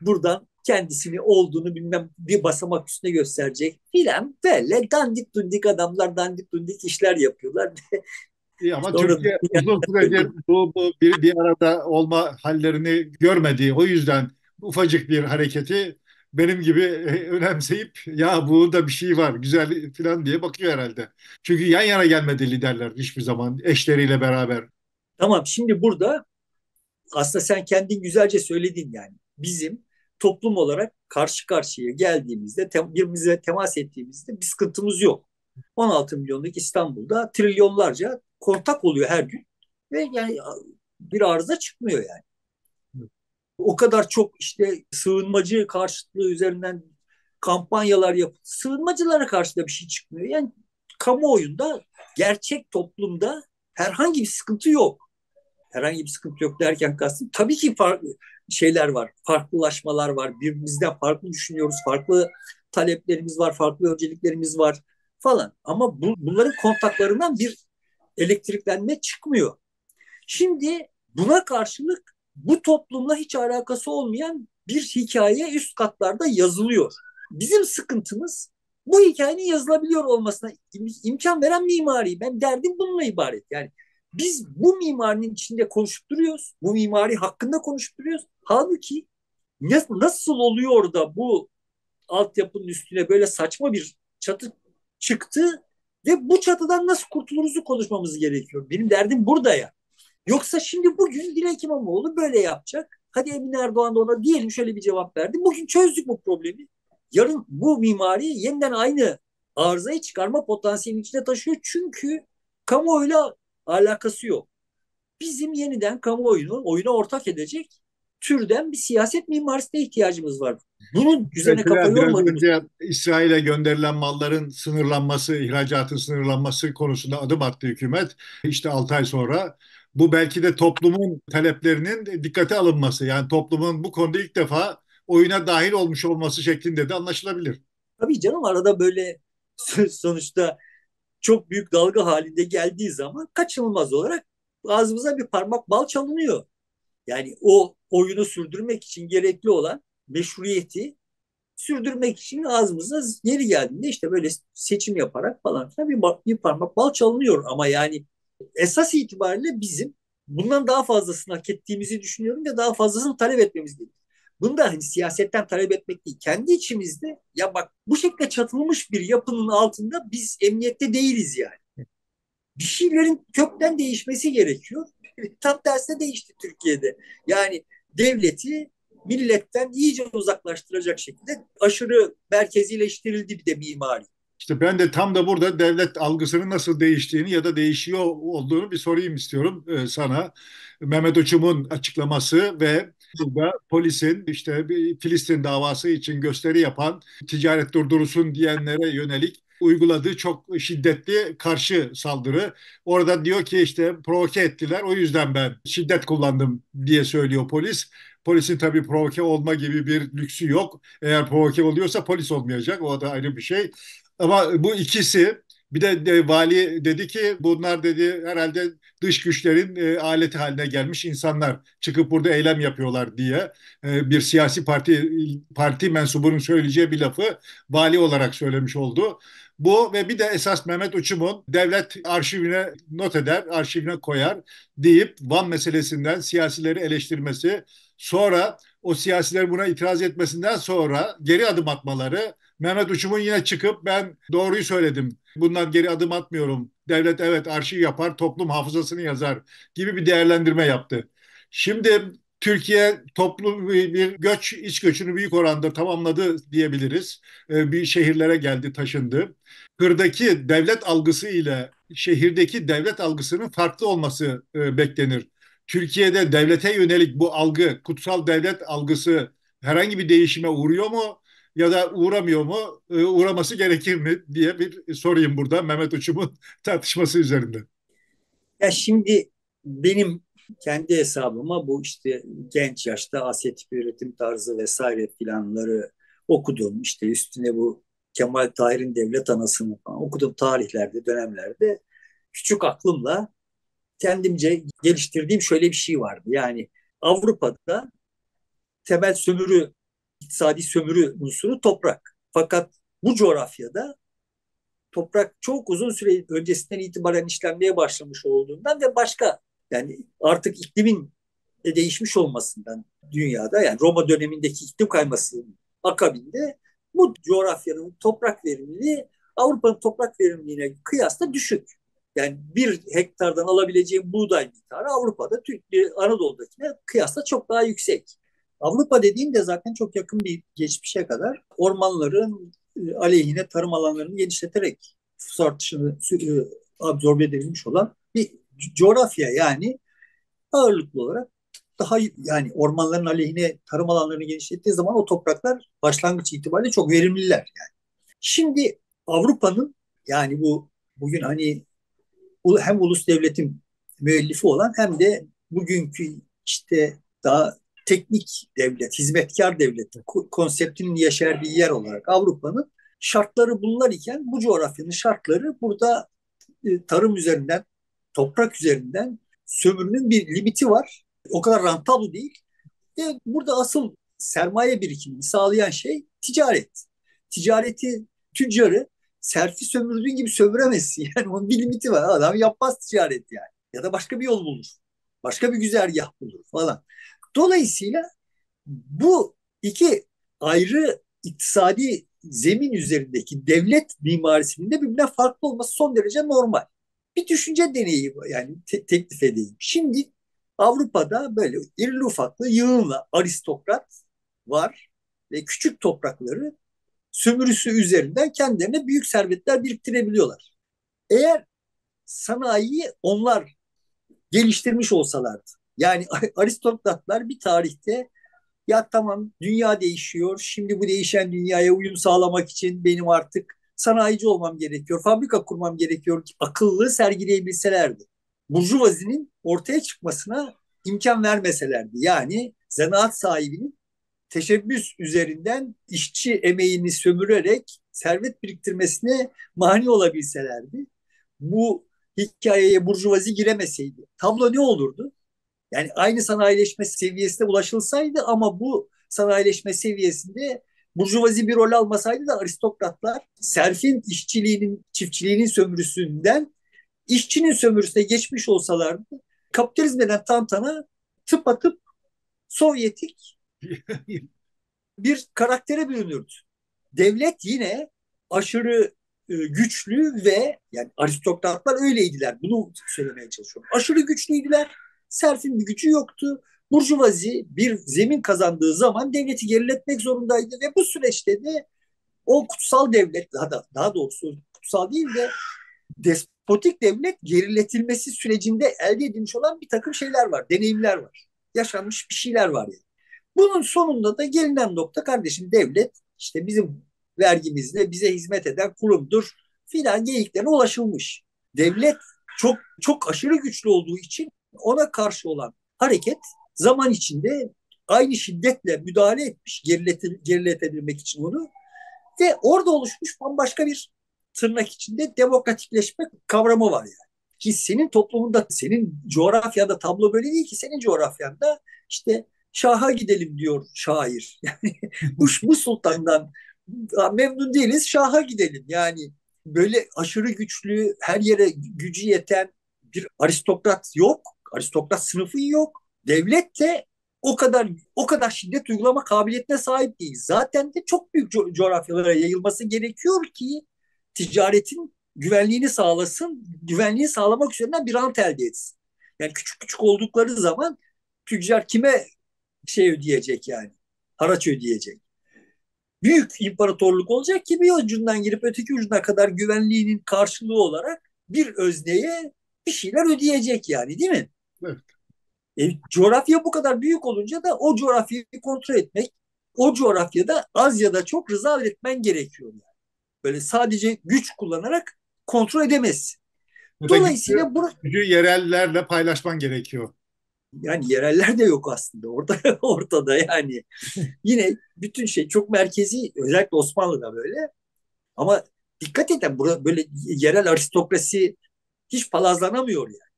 S2: buradan kendisini olduğunu bilmem bir basamak üstüne gösterecek filan böyle dandik dundik adamlar dandik dundik işler yapıyorlar.
S1: İyi ama işte Türkiye uzun süredir bu, bu bir, bir arada olma hallerini görmediği o yüzden ufacık bir hareketi benim gibi e, önemseyip ya bu da bir şey var güzel falan diye bakıyor herhalde. Çünkü yan yana gelmedi liderler hiçbir zaman eşleriyle beraber.
S2: Tamam şimdi burada aslında sen kendin güzelce söyledin yani. Bizim toplum olarak karşı karşıya geldiğimizde, tem, birbirimize temas ettiğimizde bir sıkıntımız yok. 16 milyonluk İstanbul'da trilyonlarca kontak oluyor her gün ve yani bir arıza çıkmıyor yani. O kadar çok işte sığınmacı karşıtlığı üzerinden kampanyalar yapıp sığınmacılara karşı da bir şey çıkmıyor. Yani kamuoyunda gerçek toplumda herhangi bir sıkıntı yok. Herhangi bir sıkıntı yok derken kastım tabii ki farklı şeyler var. Farklılaşmalar var. Birbirimizden farklı düşünüyoruz. Farklı taleplerimiz var. Farklı önceliklerimiz var falan. Ama bu, bunların kontaklarından bir elektriklenme çıkmıyor. Şimdi buna karşılık bu toplumla hiç alakası olmayan bir hikaye üst katlarda yazılıyor. Bizim sıkıntımız bu hikayenin yazılabiliyor olmasına im- imkan veren mimari. Ben derdim bununla ibaret. Yani biz bu mimarinin içinde konuşup duruyoruz. Bu mimari hakkında konuşup duruyoruz. Halbuki nasıl oluyor da bu altyapının üstüne böyle saçma bir çatı çıktı ve bu çatıdan nasıl kurtuluruzu konuşmamız gerekiyor. Benim derdim burada ya. Yoksa şimdi bugün Dilek İmamoğlu böyle yapacak. Hadi Emine Erdoğan da ona diyelim şöyle bir cevap verdi. Bugün çözdük bu problemi. Yarın bu mimari yeniden aynı arızayı çıkarma potansiyelini içine taşıyor. Çünkü kamuoyuyla alakası yok. Bizim yeniden kamuoyunu oyuna ortak edecek türden bir siyaset mimarisine ihtiyacımız var. Bunun üzerine kafa yormadığımız...
S1: İsrail'e gönderilen malların sınırlanması, ihracatın sınırlanması konusunda adım attı hükümet. İşte 6 ay sonra bu belki de toplumun taleplerinin dikkate alınması. Yani toplumun bu konuda ilk defa oyuna dahil olmuş olması şeklinde de anlaşılabilir.
S2: Tabii canım arada böyle sonuçta çok büyük dalga halinde geldiği zaman kaçınılmaz olarak ağzımıza bir parmak bal çalınıyor. Yani o oyunu sürdürmek için gerekli olan meşruiyeti sürdürmek için ağzımıza yeri geldiğinde işte böyle seçim yaparak falan bir, bir parmak bal çalınıyor. Ama yani esas itibariyle bizim bundan daha fazlasını hak ettiğimizi düşünüyorum ve daha fazlasını talep etmemiz gerekiyor. Bunu da hani siyasetten talep etmek değil. Kendi içimizde ya bak bu şekilde çatılmış bir yapının altında biz emniyette değiliz yani. Bir şeylerin kökten değişmesi gerekiyor. Tam tersine değişti Türkiye'de. Yani devleti milletten iyice uzaklaştıracak şekilde aşırı merkezileştirildi bir de mimari.
S1: İşte ben de tam da burada devlet algısının nasıl değiştiğini ya da değişiyor olduğunu bir sorayım istiyorum e, sana. Mehmet Uçum'un açıklaması ve burada polisin işte Filistin davası için gösteri yapan ticaret durdurulsun diyenlere yönelik uyguladığı çok şiddetli karşı saldırı. Orada diyor ki işte provoke ettiler o yüzden ben şiddet kullandım diye söylüyor polis. Polisin tabii provoke olma gibi bir lüksü yok. Eğer provoke oluyorsa polis olmayacak o da ayrı bir şey. Ama bu ikisi bir de, de vali dedi ki bunlar dedi herhalde dış güçlerin e, aleti haline gelmiş insanlar çıkıp burada eylem yapıyorlar diye e, bir siyasi parti parti mensubunun söyleyeceği bir lafı vali olarak söylemiş oldu. Bu ve bir de esas Mehmet Uçum'un devlet arşivine not eder, arşivine koyar deyip Van meselesinden siyasileri eleştirmesi, sonra o siyasilerin buna itiraz etmesinden sonra geri adım atmaları Mehmet Uçum'un yine çıkıp ben doğruyu söyledim. Bundan geri adım atmıyorum. Devlet evet arşiv yapar, toplum hafızasını yazar gibi bir değerlendirme yaptı. Şimdi Türkiye toplu bir göç, iç göçünü büyük oranda tamamladı diyebiliriz. Ee, bir şehirlere geldi, taşındı. Kırdaki devlet algısı ile şehirdeki devlet algısının farklı olması e, beklenir. Türkiye'de devlete yönelik bu algı, kutsal devlet algısı herhangi bir değişime uğruyor mu? ya da uğramıyor mu, e, uğraması gerekir mi diye bir sorayım burada Mehmet Uçum'un tartışması üzerinde.
S2: Ya şimdi benim kendi hesabıma bu işte genç yaşta Asya tipi üretim tarzı vesaire filanları okudum. İşte üstüne bu Kemal Tahir'in devlet anasını falan okudum tarihlerde, dönemlerde. Küçük aklımla kendimce geliştirdiğim şöyle bir şey vardı. Yani Avrupa'da temel sömürü iktisadi sömürü unsuru toprak. Fakat bu coğrafyada toprak çok uzun süre öncesinden itibaren işlenmeye başlamış olduğundan ve başka yani artık iklimin de değişmiş olmasından dünyada yani Roma dönemindeki iklim kaymasının akabinde bu coğrafyanın toprak verimliliği Avrupa'nın toprak verimliliğine kıyasla düşük. Yani bir hektardan alabileceğim buğday miktarı Avrupa'da Türkiye Anadolu'dakine kıyasla çok daha yüksek. Avrupa dediğim de zaten çok yakın bir geçmişe kadar ormanların e, aleyhine tarım alanlarını genişleterek su artışını absorbe edilmiş olan bir coğrafya yani ağırlıklı olarak daha yani ormanların aleyhine tarım alanlarını genişlettiği zaman o topraklar başlangıç itibariyle çok verimliler yani. Şimdi Avrupa'nın yani bu bugün hani hem ulus devletin müellifi olan hem de bugünkü işte daha teknik devlet, hizmetkar devlet konseptinin yeşerdiği yer olarak Avrupa'nın şartları bunlar iken bu coğrafyanın şartları burada e, tarım üzerinden, toprak üzerinden sömürünün bir limiti var. O kadar rantablı değil. Ve burada asıl sermaye birikimini sağlayan şey ticaret. Ticareti, tüccarı serfi sömürdüğün gibi sömüremezsin. Yani onun bir limiti var. Adam yapmaz ticaret yani. Ya da başka bir yol bulur. Başka bir güzergah bulur falan. Dolayısıyla bu iki ayrı iktisadi zemin üzerindeki devlet mimarisinin de birbirinden farklı olması son derece normal. Bir düşünce deneyi yani te- teklif edeyim. Şimdi Avrupa'da böyle irli ufaklı yığınla aristokrat var ve küçük toprakları sömürüsü üzerinden kendilerine büyük servetler biriktirebiliyorlar. Eğer sanayiyi onlar geliştirmiş olsalardı, yani aristokratlar bir tarihte ya tamam dünya değişiyor. Şimdi bu değişen dünyaya uyum sağlamak için benim artık sanayici olmam gerekiyor. Fabrika kurmam gerekiyor. Akıllı sergileyebilselerdi. Burjuvazinin ortaya çıkmasına imkan vermeselerdi. Yani zanaat sahibinin teşebbüs üzerinden işçi emeğini sömürerek servet biriktirmesine mani olabilselerdi. Bu hikayeye burjuvazi giremeseydi tablo ne olurdu? Yani aynı sanayileşme seviyesine ulaşılsaydı ama bu sanayileşme seviyesinde burjuvazi bir rol almasaydı da aristokratlar serfin işçiliğinin, çiftçiliğinin sömürüsünden işçinin sömürüsüne geçmiş olsalardı kapitalizm denen tantana tıp atıp Sovyetik bir karaktere bürünürdü. Devlet yine aşırı e, güçlü ve yani aristokratlar öyleydiler. Bunu söylemeye çalışıyorum. Aşırı güçlüydüler Serf'in bir gücü yoktu. Burjuvazi bir zemin kazandığı zaman devleti geriletmek zorundaydı ve bu süreçte de o kutsal devlet daha, da, daha doğrusu kutsal değil de despotik devlet geriletilmesi sürecinde elde edilmiş olan bir takım şeyler var, deneyimler var. Yaşanmış bir şeyler var yani. Bunun sonunda da gelinen nokta kardeşim devlet işte bizim vergimizle bize hizmet eden kurumdur. filan geyiklerine ulaşılmış. Devlet çok çok aşırı güçlü olduğu için ona karşı olan hareket zaman içinde aynı şiddetle müdahale etmiş geriletebilmek için onu ve orada oluşmuş bambaşka bir tırnak içinde demokratikleşme kavramı var yani. Ki senin toplumunda, senin coğrafyanda tablo böyle değil ki senin coğrafyanda işte Şah'a gidelim diyor şair. Yani bu, bu sultandan memnun değiliz Şah'a gidelim. Yani böyle aşırı güçlü, her yere gücü yeten bir aristokrat yok. Aristokrat sınıfı yok. Devlet de o kadar o kadar şiddet uygulama kabiliyetine sahip değil. Zaten de çok büyük co- coğrafyalara yayılması gerekiyor ki ticaretin güvenliğini sağlasın, güvenliği sağlamak üzerinden bir rant elde etsin. Yani küçük küçük oldukları zaman tüccar kime şey ödeyecek yani? Haraç ödeyecek. Büyük imparatorluk olacak ki bir ucundan girip öteki ucuna kadar güvenliğinin karşılığı olarak bir özneye bir şeyler ödeyecek yani değil mi? Evet. E, coğrafya bu kadar büyük olunca da o coğrafyayı kontrol etmek, o coğrafyada az ya da çok rıza etmen gerekiyor yani. Böyle sadece güç kullanarak kontrol edemezsin.
S1: Dolayısıyla bu gücü yerellerle paylaşman gerekiyor.
S2: Yani yereller de yok aslında orada ortada yani. Yine bütün şey çok merkezi özellikle Osmanlı'da böyle. Ama dikkat edin burada böyle yerel aristokrasi hiç palazlanamıyor yani.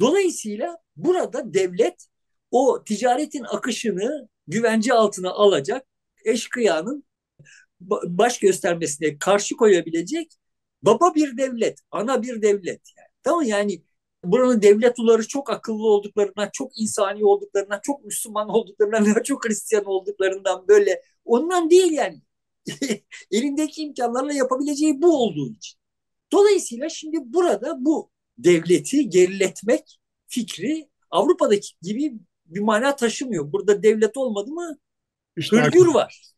S2: Dolayısıyla burada devlet o ticaretin akışını güvence altına alacak eşkıyanın baş göstermesine karşı koyabilecek baba bir devlet, ana bir devlet. Yani. Tamam yani buranın devlet uları çok akıllı olduklarından, çok insani olduklarından, çok Müslüman olduklarından, çok Hristiyan olduklarından böyle. Ondan değil yani. Elindeki imkanlarla yapabileceği bu olduğu için. Dolayısıyla şimdi burada bu devleti geriletmek fikri Avrupa'daki gibi bir mana taşımıyor. Burada devlet olmadı mı işte hırgür var.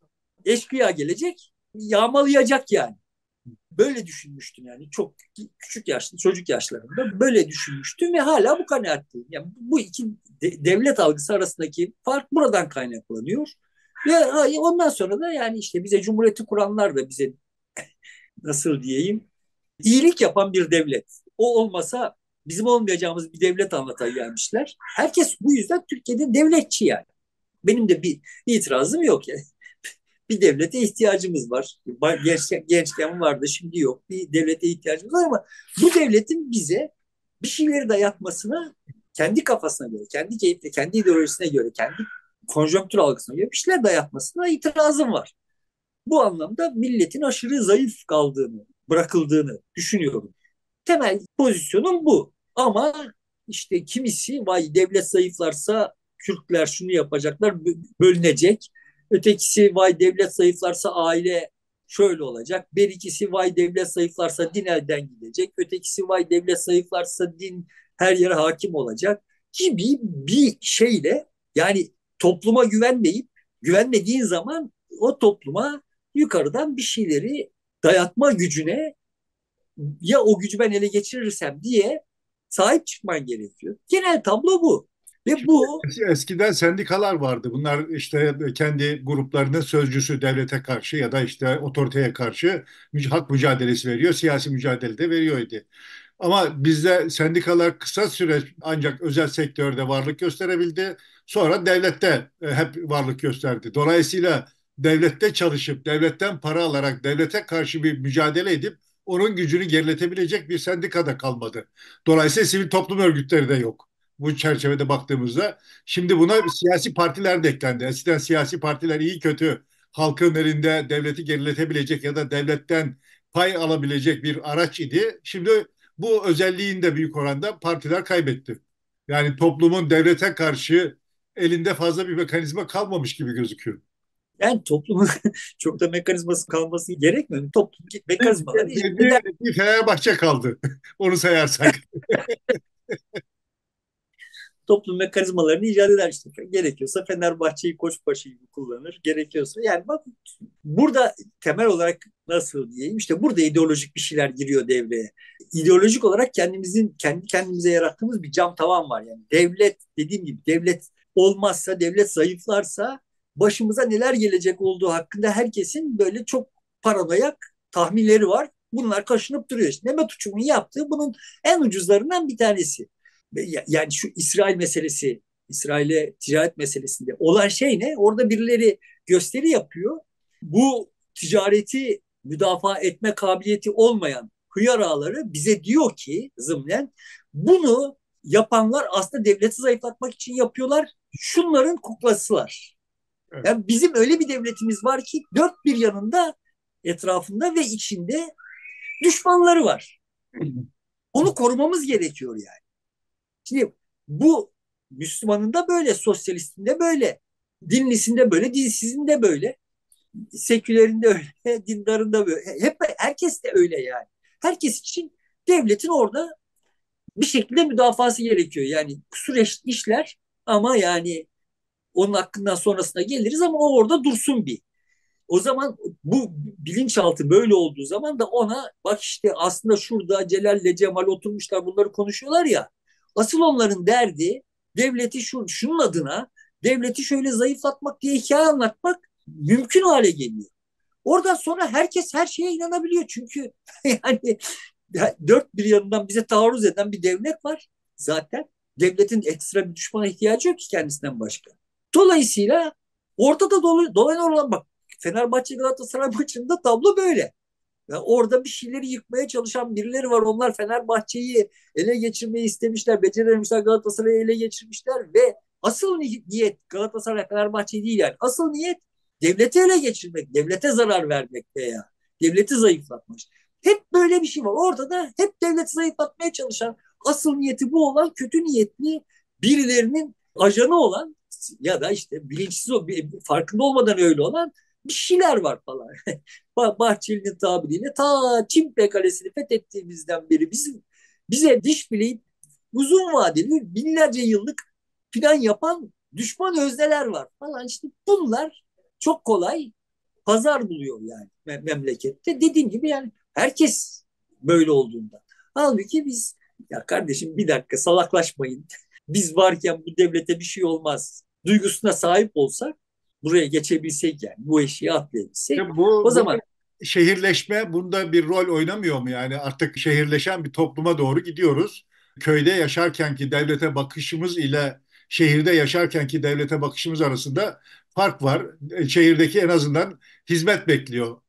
S2: Eşkıya gelecek, yağmalayacak yani. Böyle düşünmüştüm yani çok küçük yaşlı çocuk yaşlarında böyle düşünmüştüm ve hala bu kanaatteyim. Yani bu iki de, devlet algısı arasındaki fark buradan kaynaklanıyor. Ve ondan sonra da yani işte bize cumhuriyeti kuranlar da bize nasıl diyeyim iyilik yapan bir devlet. O olmasa bizim olmayacağımız bir devlet anlata gelmişler. Herkes bu yüzden Türkiye'de devletçi yani. Benim de bir itirazım yok yani bir devlete ihtiyacımız var. Gençken, gençken vardı şimdi yok. Bir devlete ihtiyacımız var ama bu devletin bize bir şeyleri dayatmasına kendi kafasına göre, kendi keyifle, kendi ideolojisine göre, kendi konjonktür algısına göre bir şeyler dayatmasına itirazım var. Bu anlamda milletin aşırı zayıf kaldığını, bırakıldığını düşünüyorum. Temel pozisyonum bu. Ama işte kimisi vay devlet zayıflarsa Kürtler şunu yapacaklar, bölünecek Ötekisi vay devlet zayıflarsa aile şöyle olacak. Bir ikisi vay devlet zayıflarsa din elden gidecek. Ötekisi vay devlet zayıflarsa din her yere hakim olacak gibi bir şeyle yani topluma güvenmeyip güvenmediğin zaman o topluma yukarıdan bir şeyleri dayatma gücüne ya o gücü ben ele geçirirsem diye sahip çıkman gerekiyor. Genel tablo bu. Ve bu
S1: eskiden sendikalar vardı. Bunlar işte kendi gruplarının sözcüsü devlete karşı ya da işte otoriteye karşı hak mücadelesi veriyor, siyasi mücadele de veriyordu. Ama bizde sendikalar kısa süre ancak özel sektörde varlık gösterebildi. Sonra devlette e, hep varlık gösterdi. Dolayısıyla devlette çalışıp devletten para alarak devlete karşı bir mücadele edip onun gücünü geriletebilecek bir sendika da kalmadı. Dolayısıyla sivil toplum örgütleri de yok bu çerçevede baktığımızda. Şimdi buna siyasi partiler de eklendi. Eskiden siyasi partiler iyi kötü halkın elinde devleti geriletebilecek ya da devletten pay alabilecek bir araç idi. Şimdi bu özelliğini de büyük oranda partiler kaybetti. Yani toplumun devlete karşı elinde fazla bir mekanizma kalmamış gibi gözüküyor.
S2: Yani toplumun çok da mekanizması kalması gerekmiyor. Toplum mekanizmaları
S1: bir, bir, bir Fenerbahçe kaldı. Onu sayarsak.
S2: toplum mekanizmalarını icat eder işte. Gerekiyorsa Fenerbahçe'yi Koçbaşı'yı kullanır. Gerekiyorsa yani bak burada temel olarak nasıl diyeyim işte burada ideolojik bir şeyler giriyor devreye. İdeolojik olarak kendimizin kendi kendimize yarattığımız bir cam tavan var yani. Devlet dediğim gibi devlet olmazsa, devlet zayıflarsa başımıza neler gelecek olduğu hakkında herkesin böyle çok paranoyak tahminleri var. bunlar kaşınıp duruyor. İşte Mehmet Uçum'un yaptığı bunun en ucuzlarından bir tanesi. Yani şu İsrail meselesi, İsrail'e ticaret meselesinde olan şey ne? Orada birileri gösteri yapıyor. Bu ticareti müdafaa etme kabiliyeti olmayan hıyar ağları bize diyor ki zımnen bunu yapanlar aslında devleti zayıflatmak için yapıyorlar. Şunların kuklasılar. Evet. Yani bizim öyle bir devletimiz var ki dört bir yanında etrafında ve içinde düşmanları var. Onu korumamız gerekiyor yani. Şimdi bu Müslümanın da böyle, sosyalistin de böyle, dinlisinde böyle, dinsizinde böyle, sekülerinde öyle, dindarında böyle. Hep herkes de öyle yani. Herkes için devletin orada bir şekilde müdafası gerekiyor. Yani kusur işler ama yani onun hakkından sonrasına geliriz ama o orada dursun bir. O zaman bu bilinçaltı böyle olduğu zaman da ona bak işte aslında şurada Celal'le Cemal oturmuşlar bunları konuşuyorlar ya. Asıl onların derdi devleti şu, şunun adına devleti şöyle zayıflatmak diye hikaye anlatmak mümkün hale geliyor. Oradan sonra herkes her şeye inanabiliyor. Çünkü yani dört bir yanından bize taarruz eden bir devlet var zaten. Devletin ekstra bir düşmana ihtiyacı yok ki kendisinden başka. Dolayısıyla ortada dolu, dolayan olan bak Fenerbahçe Galatasaray maçında tablo böyle. Yani orada bir şeyleri yıkmaya çalışan birileri var. Onlar Fenerbahçe'yi ele geçirmeyi istemişler. Becerememişler Galatasaray'ı ele geçirmişler ve asıl niyet Galatasaray Fenerbahçe değil yani. Asıl niyet devleti ele geçirmek, devlete zarar vermek veya devleti zayıflatmak. Hep böyle bir şey var. Orada da hep devleti zayıflatmaya çalışan, asıl niyeti bu olan kötü niyetli birilerinin ajanı olan ya da işte bilinçsiz o farkında olmadan öyle olan bir şeyler var falan. Bahçeli'nin tabiriyle ta Çimpe Kalesi'ni fethettiğimizden beri bizim bize diş bileyip uzun vadeli binlerce yıllık plan yapan düşman özneler var falan. işte bunlar çok kolay pazar buluyor yani memlekette. Dediğim gibi yani herkes böyle olduğunda. Halbuki biz ya kardeşim bir dakika salaklaşmayın. Biz varken bu devlete bir şey olmaz. Duygusuna sahip olsak buraya geçebilsek yani bu eşiği atlayabilsek ya bu, o zaman
S1: şehirleşme bunda bir rol oynamıyor mu yani artık şehirleşen bir topluma doğru gidiyoruz. Köyde yaşarkenki devlete bakışımız ile şehirde yaşarkenki devlete bakışımız arasında fark var. Şehirdeki en azından hizmet bekliyor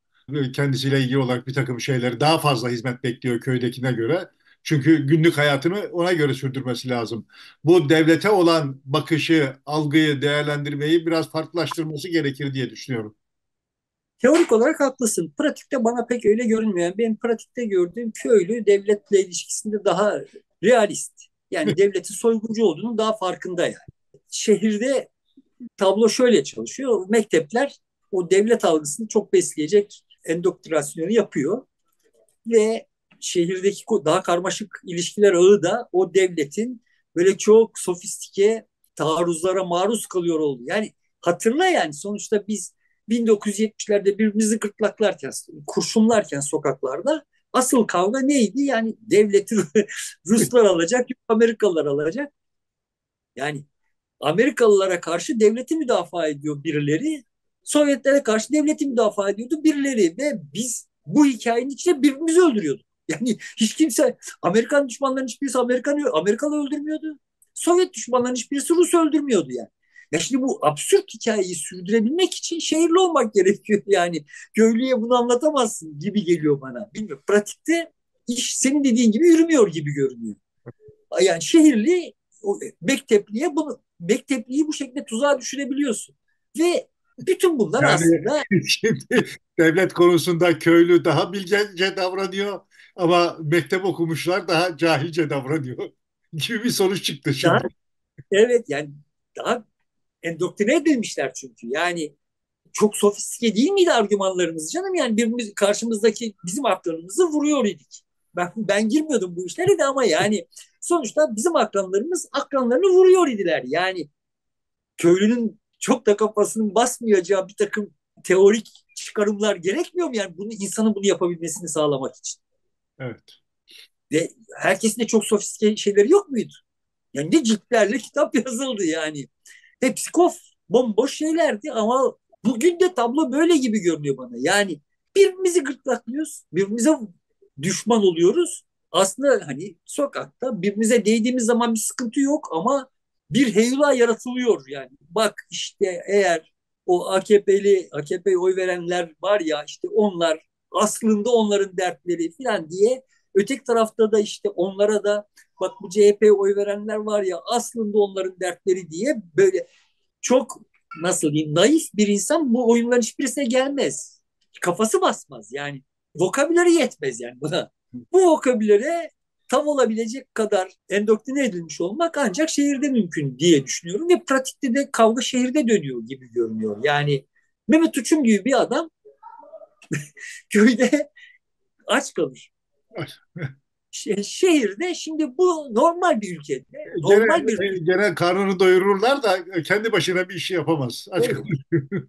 S1: kendisiyle ilgili olarak bir takım şeyleri daha fazla hizmet bekliyor köydekine göre. Çünkü günlük hayatını ona göre sürdürmesi lazım. Bu devlete olan bakışı, algıyı, değerlendirmeyi biraz farklılaştırması gerekir diye düşünüyorum.
S2: Teorik olarak haklısın. Pratikte bana pek öyle görünmüyor. Benim pratikte gördüğüm köylü devletle ilişkisinde daha realist. Yani devletin soyguncu olduğunu daha farkında yani. Şehirde tablo şöyle çalışıyor. Mektepler o devlet algısını çok besleyecek endoktrinasyonu yapıyor ve şehirdeki daha karmaşık ilişkiler ağı da o devletin böyle çok sofistike taarruzlara maruz kalıyor oldu. Yani hatırla yani sonuçta biz 1970'lerde birbirimizi gırtlaklarken, kurşunlarken sokaklarda asıl kavga neydi? Yani devleti Ruslar alacak, Amerikalılar alacak. Yani Amerikalılara karşı devleti müdafaa ediyor birileri. Sovyetlere karşı devleti müdafaa ediyordu birileri ve biz bu hikayenin içinde birbirimizi öldürüyorduk. Yani hiç kimse Amerikan düşmanlarının hiçbirisi Amerikan Amerikalı öldürmüyordu. Sovyet düşmanlarının hiçbirisi Rus öldürmüyordu yani. Ya şimdi bu absürt hikayeyi sürdürebilmek için şehirli olmak gerekiyor yani. Köylüye bunu anlatamazsın gibi geliyor bana. Bilmiyorum. Pratikte iş senin dediğin gibi yürümüyor gibi görünüyor. Yani şehirli o Bektepli'ye bunu Bektepli'yi bu şekilde tuzağa düşürebiliyorsun. Ve bütün bunlar yani, aslında
S1: şimdi devlet konusunda köylü daha bilgece davranıyor ama mektep okumuşlar daha cahilce davranıyor gibi bir sonuç çıktı şimdi. Daha,
S2: evet yani daha endoktrine edilmişler çünkü. Yani çok sofistike değil miydi argümanlarımız canım? Yani birimiz karşımızdaki bizim akranımızı vuruyor idik. Ben, ben girmiyordum bu işlere de ama yani sonuçta bizim akranlarımız akranlarını vuruyor idiler. Yani köylünün çok da kafasının basmayacağı bir takım teorik çıkarımlar gerekmiyor mu? Yani bunu insanın bunu yapabilmesini sağlamak için.
S1: Evet.
S2: Ve herkesin de çok sofistike şeyleri yok muydu? Yani ne ciltlerle kitap yazıldı yani. Hepsi kof, bomboş şeylerdi ama bugün de tablo böyle gibi görünüyor bana. Yani birbirimizi gırtlaklıyoruz, birbirimize düşman oluyoruz. Aslında hani sokakta birbirimize değdiğimiz zaman bir sıkıntı yok ama bir heyula yaratılıyor yani. Bak işte eğer o AKP'li AKP'ye oy verenler var ya işte onlar aslında onların dertleri falan diye öteki tarafta da işte onlara da bak bu CHP'ye oy verenler var ya aslında onların dertleri diye böyle çok nasıl diyeyim naif bir insan bu oyunların hiçbirisine gelmez. Kafası basmaz yani. Vokabüleri yetmez yani buna. Bu vokabülere tam olabilecek kadar endoktrine edilmiş olmak ancak şehirde mümkün diye düşünüyorum ve pratikte de kavga şehirde dönüyor gibi görünüyor. Yani Mehmet Uçum gibi bir adam köyde aç kalır. şehirde şimdi bu normal bir ülkede. Normal
S1: gene, bir gene karnını doyururlar da kendi başına bir işi yapamaz. Aç evet.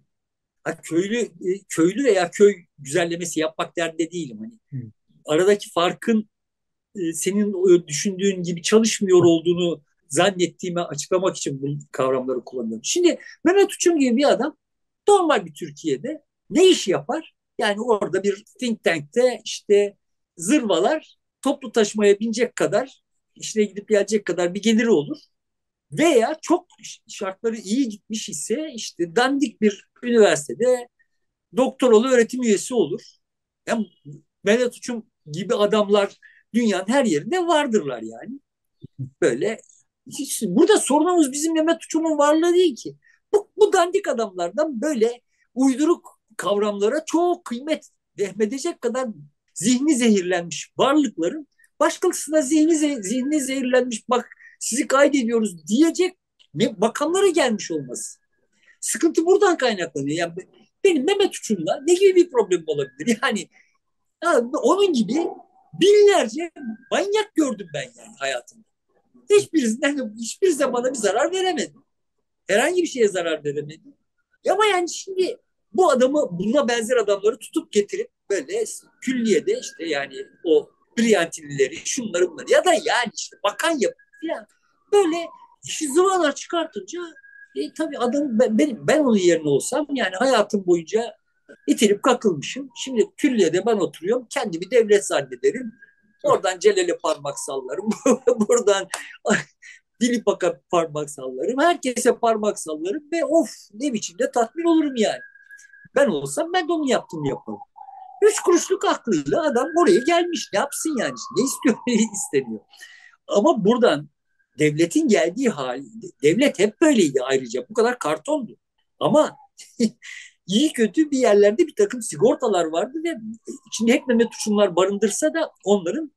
S2: köylü e, köylü veya köy güzellemesi yapmak derdinde değilim hani. Hı. Aradaki farkın e, senin düşündüğün gibi çalışmıyor olduğunu zannettiğimi açıklamak için bu kavramları kullanıyorum. Şimdi Mehmet Uçum gibi bir adam normal bir Türkiye'de ne iş yapar? Yani orada bir think tank'te işte zırvalar toplu taşımaya binecek kadar işine gidip gelecek kadar bir geliri olur. Veya çok şartları iyi gitmiş ise işte dandik bir üniversitede doktoralı öğretim üyesi olur. Yani Mehmet Uçum gibi adamlar dünyanın her yerinde vardırlar yani. Böyle hiç, burada sorunumuz bizim Mehmet Uçum'un varlığı değil ki. Bu, bu dandik adamlardan böyle uyduruk kavramlara çok kıymet vehmedecek kadar zihni zehirlenmiş varlıkların başkasına zihni, zihni zehirlenmiş bak sizi kaydediyoruz diyecek ne bakanlara gelmiş olması. Sıkıntı buradan kaynaklanıyor. Yani benim Mehmet Uçum'la ne gibi bir problem olabilir? Yani ya onun gibi binlerce manyak gördüm ben yani hayatımda. Hiçbirisinden hiçbir zamana bir zarar veremedi. Herhangi bir şeye zarar veremedi. Ama yani şimdi bu adamı buna benzer adamları tutup getirip böyle külliyede işte yani o Briyantilileri şunları bunları ya da yani işte bakan yapıp falan böyle işi zıvalar çıkartınca e, tabii adam ben, ben, ben onun yerine olsam yani hayatım boyunca itilip kakılmışım. Şimdi külliyede ben oturuyorum kendimi devlet zannederim. Oradan Celal'e parmak sallarım. Buradan Dilipak'a parmak sallarım. Herkese parmak sallarım ve of ne biçimde tatmin olurum yani. Ben olsam ben de onu yaptığımı yaparım. Üç kuruşluk aklıyla adam oraya gelmiş. Ne yapsın yani? Ne istiyor, ne istemiyor. Ama buradan devletin geldiği hali, devlet hep böyleydi ayrıca. Bu kadar kartondu. Ama iyi kötü bir yerlerde bir takım sigortalar vardı ve içinde hep Mehmet Uçumlar barındırsa da onların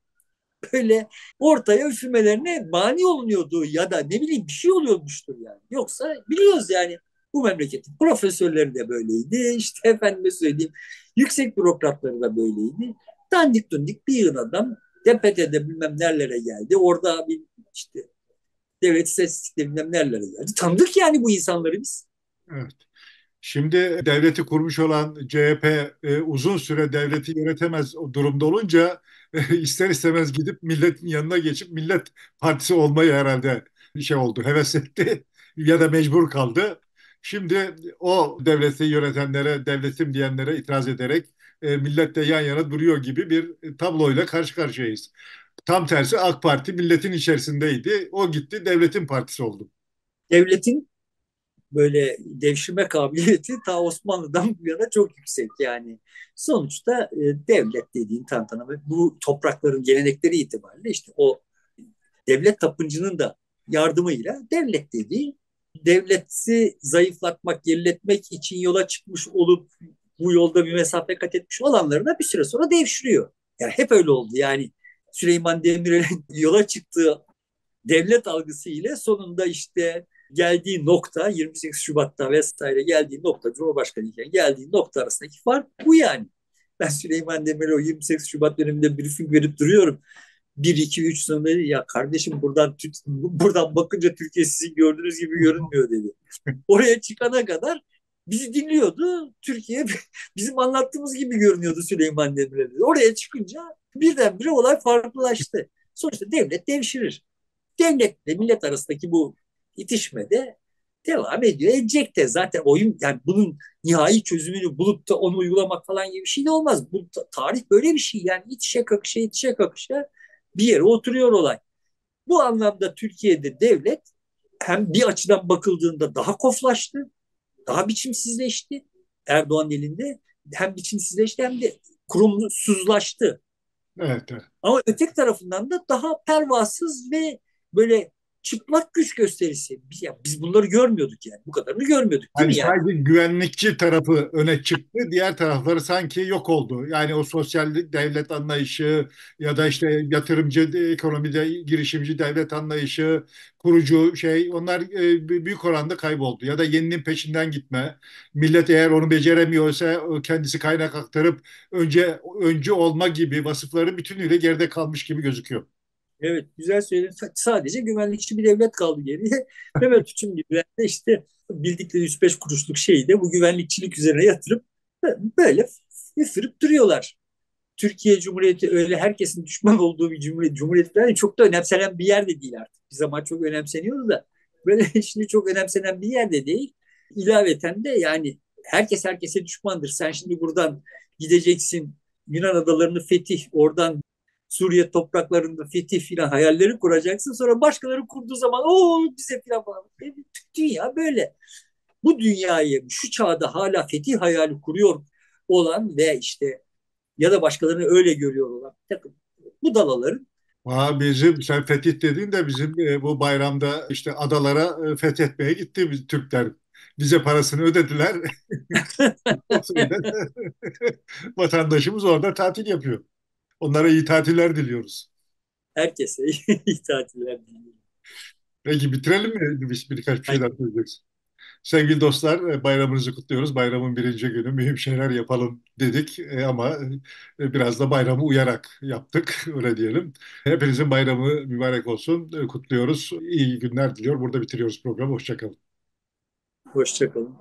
S2: böyle ortaya üfürmelerine mani olunuyordu ya da ne bileyim bir şey oluyormuştur yani. Yoksa biliyoruz yani bu memleketin profesörleri de böyleydi. İşte efendime söyleyeyim yüksek bürokratları da böyleydi. Dandik dundik bir yığın adam tepede bilmem nerelere geldi. Orada bir işte devlet istatistikleri bilmem nerelere geldi. Tanıdık yani bu insanları biz.
S1: Evet. Şimdi devleti kurmuş olan CHP e, uzun süre devleti yönetemez durumda olunca e, ister istemez gidip milletin yanına geçip millet partisi olmayı herhalde bir şey oldu, heves etti ya da mecbur kaldı. Şimdi o devleti yönetenlere, devletim diyenlere itiraz ederek e, milletle yan yana duruyor gibi bir tabloyla karşı karşıyayız. Tam tersi AK Parti milletin içerisindeydi. O gitti devletin partisi oldu.
S2: Devletin böyle devşirme kabiliyeti ta Osmanlı'dan bu yana çok yüksek yani. Sonuçta e, devlet dediğin tantana bu toprakların gelenekleri itibariyle işte o devlet tapıncının da yardımıyla devlet dediği devleti zayıflatmak, geriletmek için yola çıkmış olup bu yolda bir mesafe kat etmiş olanlarına bir süre sonra devşiriyor. Yani hep öyle oldu. Yani Süleyman Demirel'in yola çıktığı devlet algısı ile sonunda işte geldiği nokta 28 Şubat'ta vesaire geldiği nokta Cumhurbaşkanı iken geldiği nokta arasındaki fark bu yani. Ben Süleyman Demirel o 28 Şubat döneminde briefing verip duruyorum. 1, 2, 3 sonra ya kardeşim buradan buradan bakınca Türkiye sizin gördüğünüz gibi görünmüyor dedi. Oraya çıkana kadar bizi dinliyordu. Türkiye bizim anlattığımız gibi görünüyordu Süleyman Demirel. Oraya çıkınca birdenbire olay farklılaştı. Sonuçta devlet devşirir. Devletle millet arasındaki bu itişmede devam ediyor. Edecek de zaten oyun yani bunun nihai çözümünü bulup da onu uygulamak falan gibi bir şey de olmaz. Bu tarih böyle bir şey yani itişe kakışa itişe kakışa bir yere oturuyor olay. Bu anlamda Türkiye'de devlet hem bir açıdan bakıldığında daha koflaştı, daha biçimsizleşti Erdoğan elinde. Hem biçimsizleşti hem de kurumsuzlaştı.
S1: Evet, evet.
S2: Ama öteki tarafından da daha pervasız ve böyle çıplak güç gösterisi. Biz, ya, biz bunları görmüyorduk yani. Bu kadarını görmüyorduk değil
S1: Yani
S2: mi yani?
S1: sadece güvenlikçi tarafı öne çıktı, diğer tarafları sanki yok oldu. Yani o sosyal devlet anlayışı ya da işte yatırımcı ekonomide girişimci devlet anlayışı, kurucu şey onlar e, büyük oranda kayboldu. Ya da yeninin peşinden gitme. Millet eğer onu beceremiyorsa kendisi kaynak aktarıp önce önce olma gibi vasıfları bütünüyle geride kalmış gibi gözüküyor.
S2: Evet güzel söyledin. Sadece güvenlikçi bir devlet kaldı geriye. Mehmet Uçum gibi de işte bildikleri 3-5 kuruşluk şeyi de bu güvenlikçilik üzerine yatırıp böyle üfürüp duruyorlar. Türkiye Cumhuriyeti öyle herkesin düşman olduğu bir cumhuriyet. Cumhuriyet yani çok da önemsenen bir yer de değil artık. Bir zaman çok önemseniyordu da böyle şimdi çok önemsenen bir yer de değil. İlaveten de yani herkes herkese düşmandır. Sen şimdi buradan gideceksin Yunan adalarını fetih, oradan Suriye topraklarında fetih filan hayalleri kuracaksın. Sonra başkaları kurduğu zaman o bize filan falan. E, dünya böyle. Bu dünyayı şu çağda hala fetih hayali kuruyor olan ve işte ya da başkalarını öyle görüyor olan takım bu dalaların
S1: Aa, bizim sen fetih dediğin de bizim e, bu bayramda işte adalara e, fethetmeye gitti biz Türkler. Bize parasını ödediler. Vatandaşımız orada tatil yapıyor. Onlara iyi tatiller diliyoruz.
S2: herkese iyi tatiller diliyorum.
S1: Peki bitirelim mi? Bir, birkaç bir şey daha söyleyeceksin. Sevgili dostlar, bayramınızı kutluyoruz. Bayramın birinci günü mühim şeyler yapalım dedik E, ama e, biraz da bayramı uyarak yaptık, öyle diyelim. Hepinizin bayramı mübarek olsun. E, Kutluyoruz. İyi günler diliyor. Burada bitiriyoruz programı. Hoşça kalın.
S2: Hoşçakalın.